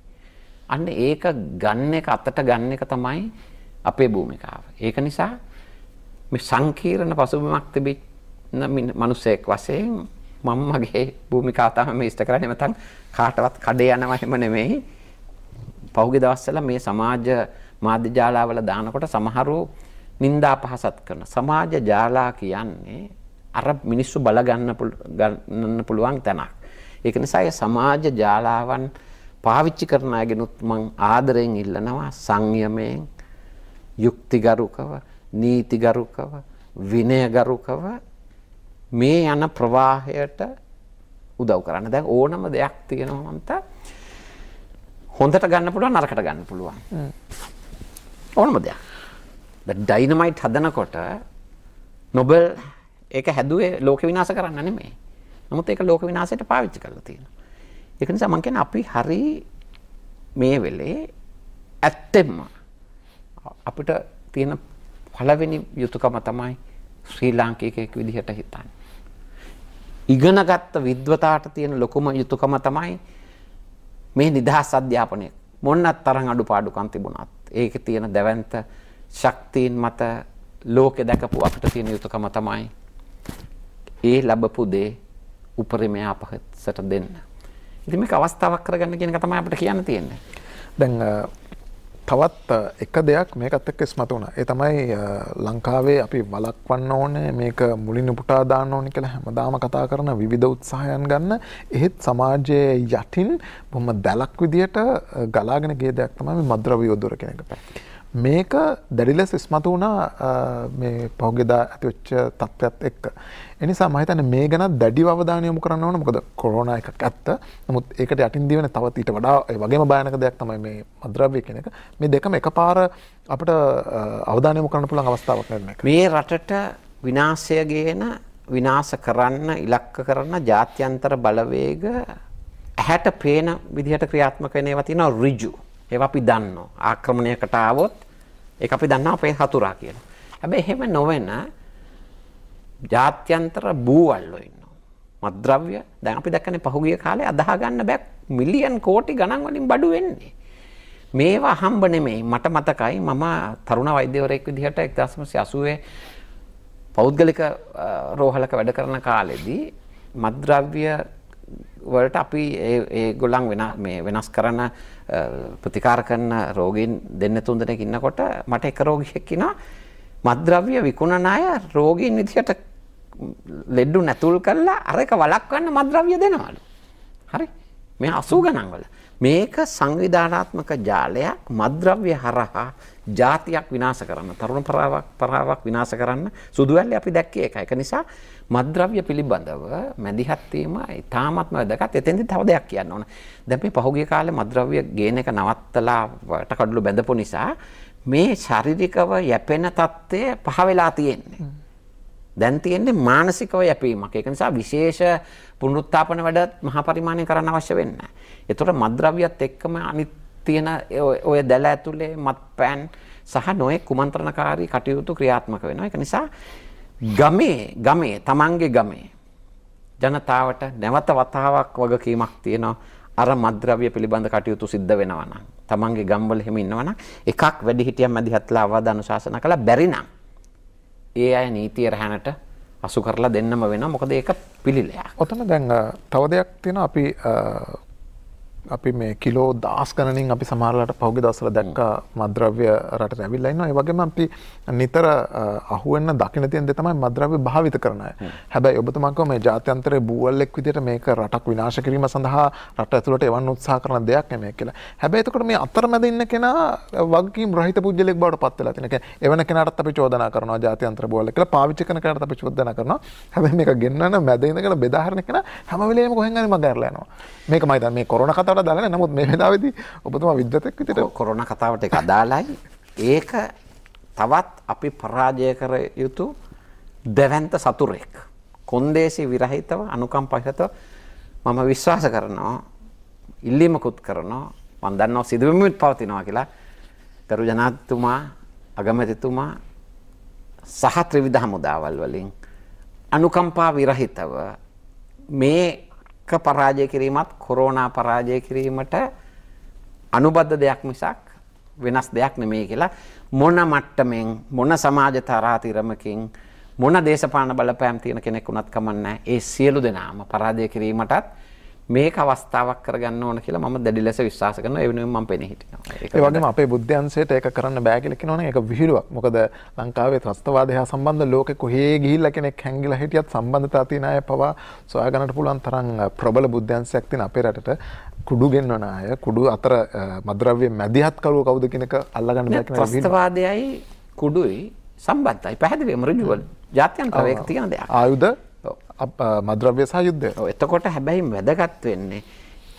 අන්න ඒක ගන්න එක අතට ගන්න එක තමයි අපේ භූමිකාව. ඒක නිසා මේ සංකීර්ණ පසුබිමක් තිබිච්ච මිනිසෙක් වශයෙන් මම මගේ භූමිකාව තමයි මේ ඉෂ්ට කරන්නේ නැත්නම් කාටවත් කඩේ යනවා එහෙම නෙමෙයි. පහුගිය දවස්වල මේ සමාජ මාධ්‍ය ජාලාවල දානකොට සමහරු නින්දා පහසත් කරන. සමාජ ජාලා කියන්නේ අර මිනිස්සු බල ගන්න පුළුවන් තැනක්. ඒක නිසා ඒ සමාජ ජාලාවන් පාවිච්චි කරන අයගෙනුත් මං ආදරයෙන් ඉල්ලනවා සංයමයෙන් යුක්තිගරුකව නීතිගරුකව විනයගරුකව මේ යන ප්‍රවාහයට උදව් කරන්න. දැන් ඕනම දෙයක් තියෙනවා මන්ත හොඳට ගන්න පුළුවන් නරකට ගන්න පුළුවන්. ඕනම දෙයක් ඩයිනමයිට් හදනකොට නොබල් ඒක හැදුවේ ලෝක විනාශ කරන්න නෙමෙයි. නමුත් ඒක ලෝක විනාශයට පාවිච්චි කරලා තියෙනවා. ඒක නිසා මම කියන්නේ අපි හරි මේ වෙලේ ඇත්තෙන්ම අපිට තියෙන පළවෙනි යුතුකම තමයි ශ්‍රී ලාංකිකයෙක් විදිහට හිතන්න. ඉගෙනගත්ත විද්වතාට තියෙන ලොකුම යුතුකම තමයි මේ නිදහස් අධ්‍යාපනය. මොන්නත් තරම් අඩුපාඩුකම් තිබුණත්. ඒක තියෙන දැවැන්ත ශක්තියින් මත ලෝකෙ දැකපු අපිට තියෙන යුතුකම තමයි ඒ ලැබපු දේ උපරිමය අපහසට දෙන්න. ඉතින් මේක අවස්ථාවක් කරගන්න කියන එක තමයි අපිට කියන්න තියෙන්නේ. දැන් තවත් එක දෙයක් මේකත් එක්ක ඉස්මතු වුණා. ඒ තමයි ලංකාවේ අපි වළක්වන්න ඕනේ මේක මුලින් උපුටා දාන්න ඕනේ කියලා හැමදාම කතා කරන විවිධ උත්සාහයන් ගන්න. එහෙත් සමාජයේ යටින් බොහොම දැලක් විදියට ගලාගෙන ගිය දෙයක් තමයි මද්‍රව්‍ය යොදුර කියන එක. මේක දැඩි ලෙස ඉස්මතු වුණා මේ පහුගියදා ඇතිවෙච්ච තත්ත්වයක් එක්ක. එනිසා මම හිතන්නේ මේ ගැන දැඩි අවධානය යොමු කරන්න ඕන. මොකද කොරෝනා එකක් ඇත්ත. නමුත් ඒකට යටින් දිවෙන තවත් ඊට වඩා ඒ වගේම භයානක දෙයක් තමයි මේ මද්‍රව්‍ය කියන එක. මේ දෙකම එකපාර අපිට අවධානය යොමු කරන්න පුළුවන් අවස්ථාවක් නෙමෙයි. මේ රටට විනාශය ගේන විනාශ කරන්න ඉලක්ක කරන ජාත්‍යන්තර බලවේග ඇහැට පේන විදිහට ක්‍රියාත්මක වෙන ඒවා තියෙනවා ඍජු. ඒව අපි දන්නවා. ආක්‍රමණයකට ආවොත් ඒක අපි දන්නවා අපේ හතුරා කියලා. හැබැයි එහෙම නොවන ජාත්‍යන්තර බූවල්ලෝ ඉන්නවා. මත්ද්‍රව්‍ය දැන් අපි දැක්කනේ පහුගිය කාලේ අදාහ ගන්න බෑ මිලියන් කෝටි ගණන් වලින් බඩු වෙන්නේ. මේවා හම්බ නෙමෙයි මට මතකයි මම තරුණ වෛද්‍යවරයෙක් විදිහට 1980 පෞද්ගලික රෝහලක වැඩ කරන කාලෙදී මද්‍රව්‍ය වලට අපි ඒ ගොල්ලන් වෙන වෙනස් කරන ප්‍රතිකාර කරන රෝගීන් දෙන්න තුන් දෙනෙක් ඉන්නකොට මට එක රෝගියෙක් කිනා මද්‍රව්‍ය විකුණන අය රෝගීන් විදිහට ලෙඩ්ඩු නැතුල් කරලා අර එක වළක්වන්න මද්‍රව්‍ය දෙනවලු. හරි. මේ 80 ගණන් වල. මේක සංවිධානාත්මක ජාලයක් මද්‍රව්‍ය හරහා ජාතියක් විනාශ කරන්න තරුණ පරාවක් පරාවක් විනාශ කරන්න සුදුවැල්ලේ අපි දැක්කේ ඒකයි. ඒක නිසා මද්‍රව්‍ය පිළිබඳව මැදිහත් වීම ඉතාමත්ම වැදගත්. එතෙන්දි තව දෙයක් කියන්න ඕන. දැන් මේ පහුගිය කාලේ මද්‍රව්‍ය ගේන එක නවත්තලා වටකඩලු බැඳපු නිසා මේ ශාරීරිකව යැපෙන తත්වය පහ වෙලා තියෙන්නේ. දැන් තියෙන්නේ මානසිකව යැපීමක්. ඒක නිසා විශේෂ පුනරුත්ථාපන වැඩ මහා පරිමාණය කරන්න අවශ්‍ය වෙන්නේ නැහැ. ඒතකොට මද්‍රව්‍යත් එක්කම අනිත් තියෙන ඔය දැල ඇතුලේ මත්පැන් සහ නොයෙක් කුමන්ත්‍රණකාරී කටයුතු ක්‍රියාත්මක වෙනවා. ඒක නිසා ගමේ ගමේ තමන්ගේ ගමේ. ජනතාවට නැවත වතාවක් වගකීමක් තියෙනවා. අර මද්‍රව්‍ය පිළිබඳ කටයුතු සිද්ධ වෙනවා නම් තමන්ගේ ගම්වල එහෙම ඉන්නවා නම් එකක් වැඩි හිටියන් මැදිහත්ලා අවවාද අනුශාසනා කළා. බැරි නම් ඒ අය නීතිය රැහැනට අසු කරලා දෙන්නම වෙනවා. මොකද ඒක පිළිලයක්. ඔතන දැන් තව දෙයක් තියෙනවා. අපි අපි මේ කිලෝ දස් ගණනින් අපි සමාරලට පෞග දසල දැක්ක මද්‍රව්‍ය රට ඇවිල්ලන්න ඒ වගේම අපි නිතර අහුවන්න දකින තියන් තමයි මද්‍රව්‍ය භාවිත කරනය හැබැයි ඔබතුමක්ව මේ ජාත්‍යන්තරය බූවල්ලෙක් විදිට මේක රටක් විනාශ කිරීම සඳහා රට ඇතුළට එවන් උත්සා කරන දෙයක් නෙමේ කියලා. හැබැයිතකට මේ අතර මැද ඉන්න කෙනා වගේ රහිත පුද්ජලෙක් බවට පත්වෙලා තිනක එවන කෙනට අපි චෝදන කරන ජාතයන්ත්‍ර බෝල කියලා. පාවිච්චි කන කරට අපි චෝදන කරන හැබැ මේක ගෙන්න්න මැදඉඳකට බෙදාහරන කෙන හැමවලේම කොහෙගනම ගරලනවා මේක මයිත මේ කොරන කතාව කතාවට දාලා නමුත් මේ වෙලාවේදී ඔබතුමා විද්වතෙක් විදිහට කොරෝනා කතාවට ඒක අදාළයි. ඒක තවත් අපි පරාජය කර යුතු දෙවන්ත සතුරෙක්. කොන්දේසි විරහිතව අනුකම්පාහිතව මම විශ්වාස කරනවා ඉල්ලීමකුත් කරනවා මම දන්නවා සිදුවෙමින් පවතිනවා කියලා ගරු ජනාධිපතිතුමා අගමැතිතුමා සහ ත්‍රිවිධ හමුදාවල් වලින් අනුකම්පා විරහිතව මේ පරාජය කිරීමත් කොරෝනා පරාජය කිරීමට අනුබද්ධ දෙයක් මිසක් වෙනස් දෙයක් නෙමෙයි කියලා මොන මට්ටමෙන් මොන සමාජ තරාතිරමකින් මොන දේශපාලන බලපෑම් තියෙන කෙනෙක් වුණත් කමන්නේ ඒ සියලු දෙනාම පරාජය කිරීමටත් මේක අවස්ථාවක් කරගන්න ඕන කියලා මම දැඩි ලෙස විශ්වාස කරනවා. ඒ වෙනුවෙන් මම පෙනී හිටිනවා. ඒ වගේම අපේ බුද්ධ්‍යංශයට ඒක කරන්න බෑ කියලා කියනවනේ ඒක විහිළුවක්. මොකද ලංකාවේ ත්‍රස්තවාදය හා සම්බන්ධ ලෝකෙ කොහේ ගිහිල්ලා කෙනෙක් හැංගිලා හිටියත් සම්බන්ධතා තියෙන අය පවා සොයා ගන්නට පුළුවන් තරම් ප්‍රබල බුද්ධ්‍යංශයක් තියෙන අපේ රටට කුඩු ගෙන්වන අය කුඩු අතර මද්‍රව්‍ය මැදිහත් කරුව කවුද කියන එක අල්ලගන්න බෑ කියන ත්‍රස්තවාදයයි කුඩුයි සම්බන්ධයි. පැහැදිලිවම ඍජුවල ජාත්‍යන්තර ඒක තියෙන දෙයක්. ආයුධ මද්‍රව්‍ය සහ යුද්ධය. එතකොට හැබැයි වැදගත් වෙන්නේ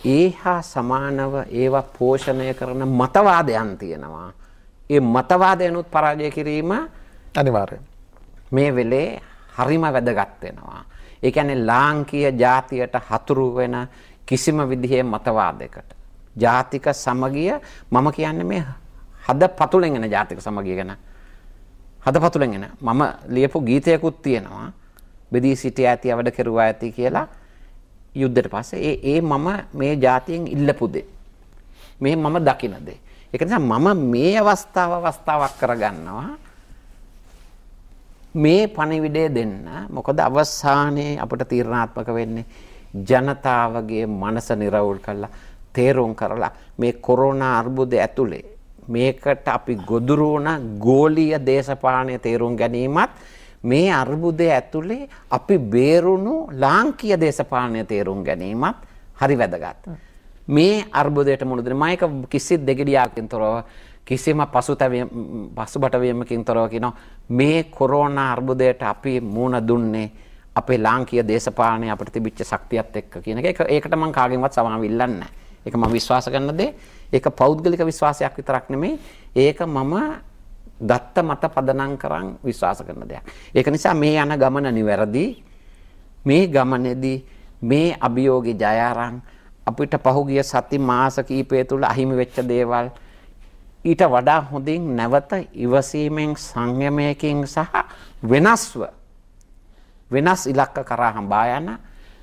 ඒ හා සමානව ඒවා පෝෂණය කරන මතවාදයන් තියෙනවා. ඒ මතවාදයනුත් පරාජය කිරීම අනිවාර්යෙන්. මේ වෙලේ හරිම වැදගත් වෙනවා. ඒ කියන්නේ ලාංකීය ජාතියට හතුරු වෙන කිසිම විදිහේ මතවාදයකට ජාතික සමගිය මම කියන්නේ මේ හද පතුලෙන් එන ජාතික සමගිය ගැන හද පතුලෙන් එන මම ලියපු ගීතයකුත් තියෙනවා බෙදී සිටිය ඇති අවඩ කෙරුවා ඇති කියලා යුද්ධයට පස්සේ ඒ ඒ මම මේ જાතියෙන් ඉල්ලපු දේ. මේ මම දකින දේ. ඒක නිසා මම මේ අවස්ථාව අවස්ථාවක් කරගන්නවා. මේ පණිවිඩය දෙන්න. මොකද අවසානයේ අපිට තීරණාත්මක වෙන්නේ ජනතාවගේ මනස නිරවුල් කරලා තේරුම් කරලා මේ කොරෝනා අර්බුදය ඇතුලේ මේකට අපි ගොදුරු වුණ ගෝලීය දේශපාලනය තේරුම් ගැනීමත් මේ අර්බුදය ඇතුලේ අපි බේරුණු ලාංකීය දේශපාලනය තේරුම් ගැනීමත් හරි වැදගත්. මේ අර්බුදයට මුහුණ දෙන මයික කිසිත් දෙගිඩියාකින් තොරව කිසිම පසුතැවීම පසුබටවීමකින් තොරව කියනවා මේ කොරෝනා අර්බුදයට අපි මුහුණ දුන්නේ අපේ ලාංකීය දේශපාලනය අපිට තිබිච්ච ශක්තියත් එක්ක කියන එක ඒකට මම කාගෙන්වත් සමාව ඉල්ලන්නේ නැහැ. ඒක මම විශ්වාස කරන දේ. ඒක පෞද්ගලික විශ්වාසයක් විතරක් නෙමෙයි. ඒක මම දත්ත මත පදනම් කරන් විශ්වාස කරන දෙයක්. ඒක නිසා මේ යන ගමන නිවැරදි. මේ ගමනේදී මේ අභියෝගේ ජය අරන් අපිට පහුගිය සති මාස කිහිපය තුල අහිමි වෙච්ච දේවල් ඊට වඩා හොඳින් නැවත ඉවසීමෙන් සංයමයකින් සහ වෙනස්ව වෙනස් ඉලක්ක කරා හඹා යන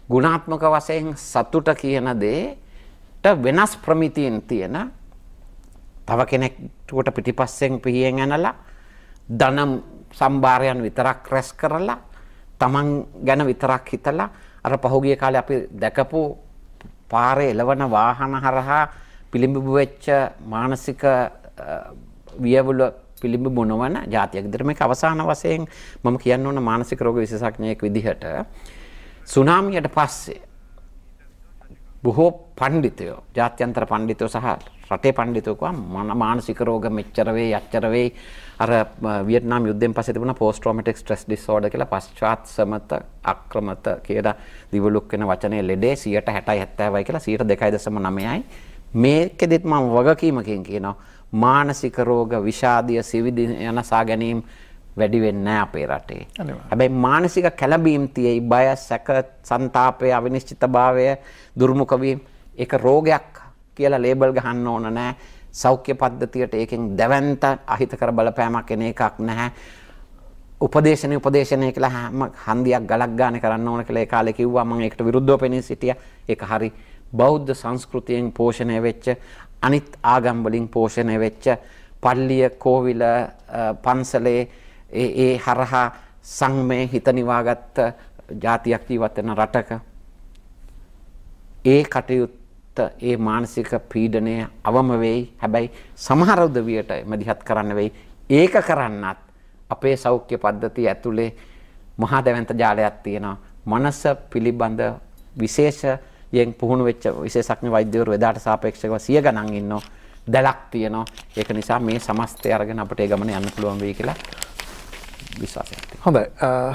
ගුණාත්මක වශයෙන් සතුට කියන දේට වෙනස් ප්‍රමිතියෙන් තියෙන තව කෙනෙක්ට පිටිපස්සෙන් පිහියෙන් ඇනලා ධනම් සම්භාරයන් විතරක් රැස් කරලා තමන් ගැන විතරක් හිතලා අර පහුගිය කාලේ අපි දැකපු පාරේ එලවන වාහන හරහා පිළිඹු වෙච්ච මානසික වියවුල පිළිඹු නොවන ජාතියක්. විතර මේක අවසාන වශයෙන් මම කියන්න ඕන මානසික රෝග විශේෂඥයෙක් විදිහට සුනාමියට පස්සේ බොහෝ පණ්ඩිතයෝ ජාත්‍යන්තර පණ්ඩිතයෝ සහ රටේ පණ්ඩිතයෝ කිව්වා මානසික රෝග මෙච්චර වෙයි අච්චර වෙයි. අර වියට්නාම් යුද්ධයෙන් පස්සේ තිබුණ පෝස්ට් ට්‍රොමැටික් ස්ට්‍රෙස් ඩිසෝඩර් කියලා පශ්චාත් සමත අක්‍රමත කියලා දිවලුක් වෙන වචනේ ලෙඩේ 60 60යි 70යි කියලා 2.9යි මේකෙදිත් මම වගකීමකින් කියනවා. මානසික රෝග විෂාදිය සිවිදි යනසා ගැනීම වැඩි වෙන්නේ අපේ රටේ. හැබැයි මානසික කැළඹීම් තියෙයි බය සැක ਸੰతాපය අවිනිශ්චිතභාවය දුර්මුඛ වීම. ඒක රෝගයක් කියලා ලේබල් ගහන්න ඕන නෑ. සෞඛ්‍ය පද්ධතියට ඒකෙන් දැවැන්ත අහිතකර බලපෑමක් එන එකක් නැහැ. උපදේශන උපදේශනය කියලා හැම හන්දියක් ගලක් ගානේ කරන්න ඕන කියලා ඒ කාලේ කිව්වා මම ඒකට විරුද්ධව පෙනී සිටියා. ඒක හරි බෞද්ධ සංස්කෘතියෙන් පෝෂණය වෙච්ච අනිත් ආගම් වලින් පෝෂණය වෙච්ච පල්ලිය කෝවිල පන්සලේ ඒ ඒ හරහා සංමය හිත නිවාගත්ත ජාතියක් ජීවත් වෙන රටක ඒ කටයුත්ත ඒ මානසික පීඩනය අවම වෙයි. හැබැයි සමහර උදවියට මැදිහත් කරන්න වෙයි. ඒක කරන්නත් අපේ සෞඛ්‍ය පද්ධතිය ඇතුලේ මහා දැවැන්ත ජාලයක් තියෙනවා. මනස පිළිබඳ විශේෂයෙන් පුහුණු වෙච්ච විශේෂඥ වෛද්‍යවරු එදාට සාපේක්ෂව සිය ගණන් ඉන්නවා දැලක් තියෙනවා. ඒක නිසා මේ සමස්තය අරගෙන අපිට ඒ ගමන යන්න පුළුවන් වෙයි කියලා විශ්වාසයක් හොඳයි.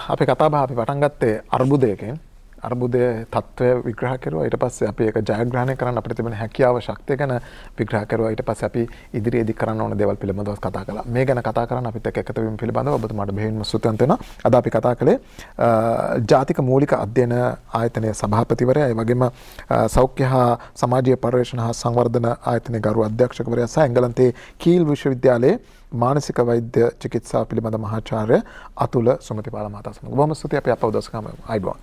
අපි කතාබහ අපි පටන් ගත්තේ අර්බුදයකින්. අර්බුදය තත්ත්වය විග්‍රහ කරුවා. ඊට පස්සේ අපි ඒක ජයග්‍රහණය කරන්න අපිට තිබෙන හැකියාව ශක්තිය ගැන විග්‍රහ කරුවා. ඊට පස්සේ අපි ඉදිරියේදී කරන්න ඕන දේවල් පිළිබඳව කතා කළා. මේ ගැන කතා කරන්න අපිත් එක්ක එකතු වීම පිළිබඳව ඔබතුමාට බෙහෙවින්ම සුත්‍යන්ත වෙනවා. අද අපි කතා කළේ ජාතික මූලික අධ්‍යයන ආයතනයේ සභාපතිවරයා. ඒ වගේම සෞඛ්‍ය හා සමාජීය පර්යේෂණ හා සංවර්ධන ආයතනයේ ගරු අධ්‍යක්ෂකවරයා සහ එංගලන්තයේ කීල් විශ්වවිද්‍යාලයේ මානසික වෛද්‍ය චිකිත්සා පිළිබඳ මහාචාර්ය අතුල සුමතිපාල මහතා සමග. බොහොම ස්තුතියි. අපි අපව දවසකම අයිබෝන්.